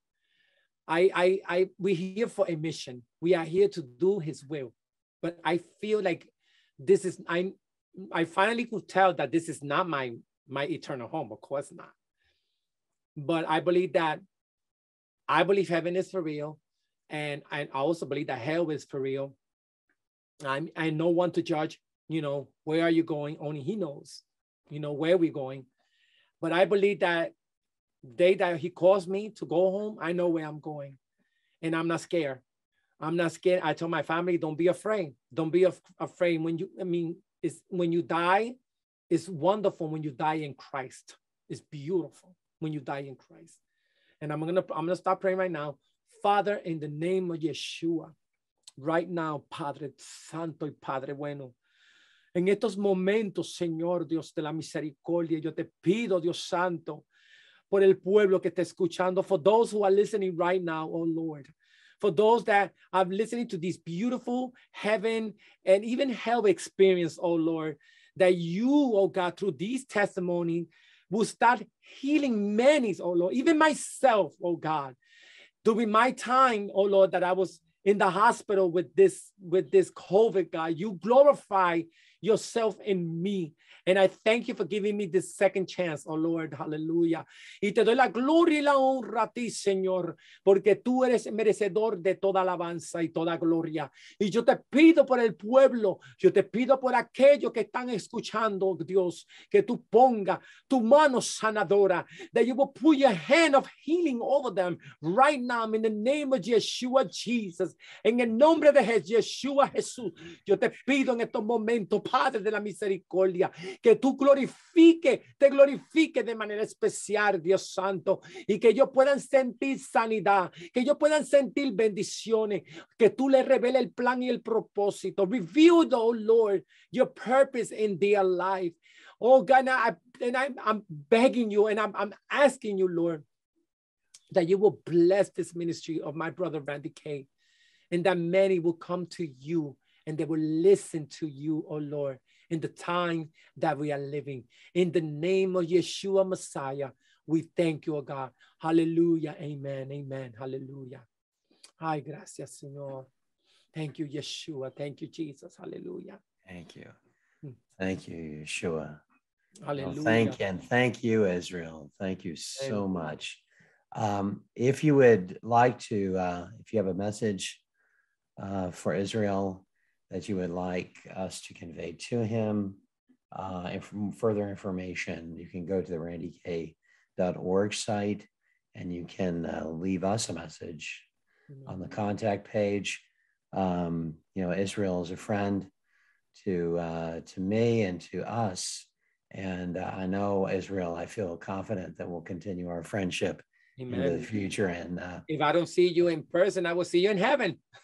I i i we're here for a mission. We are here to do his will. But i feel like this is i i finally could tell that this is not my my eternal home. Of course not. But i believe that i believe heaven is for real. And i also believe that hell is for real i'm i no one to judge you know where are you going only he knows you know where we're going but I believe that day that he calls me to go home, I know where I'm going. And I'm not scared. I'm not scared. I told my family, don't be afraid. Don't be af- afraid. When you, I mean, it's when you die, it's wonderful when you die in Christ. It's beautiful when you die in Christ. And I'm gonna, I'm gonna stop praying right now. Father, in the name of Yeshua, right now, Padre Santo y Padre Bueno, En estos momentos, Señor Dios de la misericordia, yo te pido, Dios Santo, por el pueblo que está escuchando, for those who are listening right now, oh Lord. For those that are listening to this beautiful heaven and even hell experience, oh Lord, that you, oh God, through these testimony, will start healing many, oh Lord, even myself, oh God. During my time, oh Lord, that I was in the hospital with this with this COVID, God, you glorify yourself in me. And I thank you for giving me this second chance, oh Lord, aleluya. Y te doy la gloria y la honra a ti, Señor, porque tú eres merecedor de toda alabanza y toda gloria. Y yo te pido por el pueblo, yo te pido por aquellos que están escuchando, Dios, que tú ponga tu mano sanadora, that you will put your hand of healing over them right now in the name of Yeshua Jesus. En el nombre de Yeshua Jesús, yo te pido en estos momentos, Padre de la misericordia, que tú glorifique, te glorifique de manera especial, Dios Santo, y que ellos puedan sentir sanidad, que ellos puedan sentir bendiciones, que tú les revele el plan y el propósito. Reveal, oh Lord, your purpose in their life. Oh God, I, and I, I'm begging you and I'm, I'm asking you, Lord, that you will bless this ministry of my brother Randy Kay, and that many will come to you and they will listen to you, oh Lord, in the time that we are living. In the name of Yeshua Messiah, we thank you, oh God. Hallelujah. Amen. Amen. Hallelujah. Ay, gracias, Señor. Thank you, Yeshua. Thank you, Jesus. Hallelujah. Thank you. Hmm. Thank you, Yeshua. Well, Hallelujah. thank and thank you, Israel. Thank you so much. Um, if you would like to, uh, if you have a message uh, for Israel that you would like us to convey to him, uh, and from further information, you can go to the randykay.org site and you can uh, leave us a message on the contact page. Um, you know, Israel is a friend to uh, to me and to us, and uh, I know Israel. I feel confident that we'll continue our friendship into the future. And uh, If I don't see you in person, I will see you in heaven. (laughs)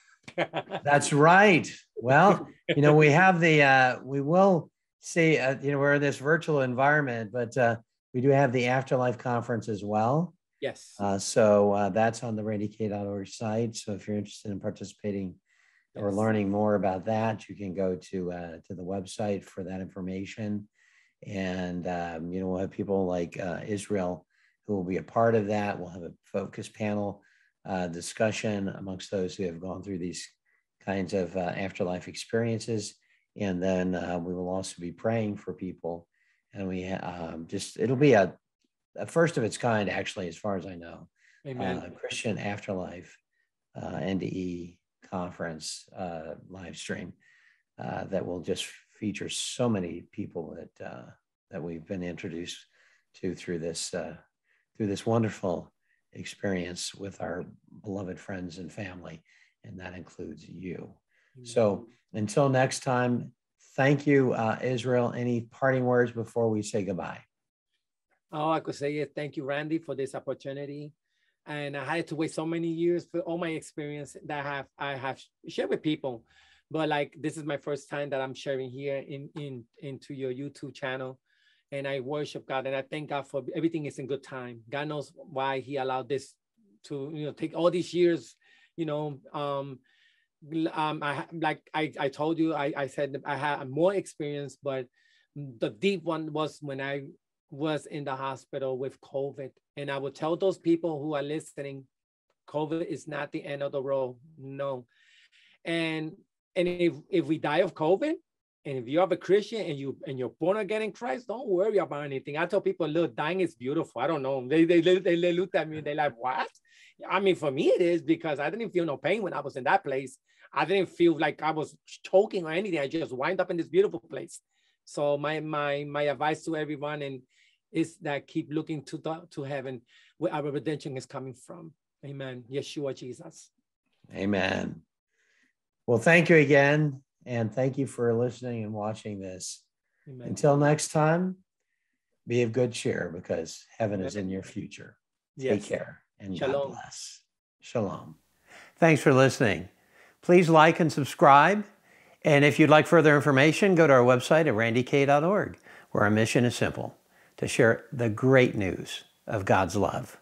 that's right. Well, you know, we (laughs) have the uh, we will see. Uh, you know, we're in this virtual environment, but uh, we do have the Afterlife conference as well. yes. Uh, so uh, that's on the randykay.org site. So if you're interested in participating or learning more about that, you can go to uh, to the website for that information. And um, you know, we'll have people like uh, Israel who will be a part of that. We'll have a focus panel uh, discussion amongst those who have gone through these kinds of uh, afterlife experiences. And then uh, we will also be praying for people. And we um, just it'll be a, a first of its kind, actually, as far as I know Amen. uh, Christian Afterlife uh, NDE conference uh, live stream uh, that will just feature so many people that uh, that we've been introduced to through this uh, through this wonderful experience with our beloved friends and family, and that includes you. So until next time, thank you, uh, Israel. Any parting words before we say goodbye? All I could say is thank you, Randy, for this opportunity. And I had to wait so many years for all my experience that I have I have shared with people. But like this is my first time that I'm sharing here in in into your YouTube channel. And I worship God and I thank God for everything is in good time. God knows why He allowed this to you know take all these years, you know. Um um I like I, I told you I, I said I had more experience, but the deep one was when I was in the hospital with COVID. And I would tell those people who are listening, COVID is not the end of the road. No. And and if, if we die of COVID, and if you are a Christian and you and you're born again in Christ, don't worry about anything. I tell people, look, dying is beautiful. I don't know. They they they, they, they looked at me and they're like, what? I mean, for me it is because I didn't feel no pain when I was in that place. I didn't feel like I was choking or anything. I just wind up in this beautiful place. So my my my advice to everyone and is that keep looking to the, to heaven where our redemption is coming from. Amen. Yeshua Jesus. Amen. Well, thank you again. And thank you for listening and watching this. Amen. Until next time, be of good cheer because heaven is in your future. Take Yes. care and Shalom. God bless. Shalom. Thanks for listening. Please like and subscribe. And if you'd like further information, go to our website at randykay.org, where our mission is simple to share the great news of God's love.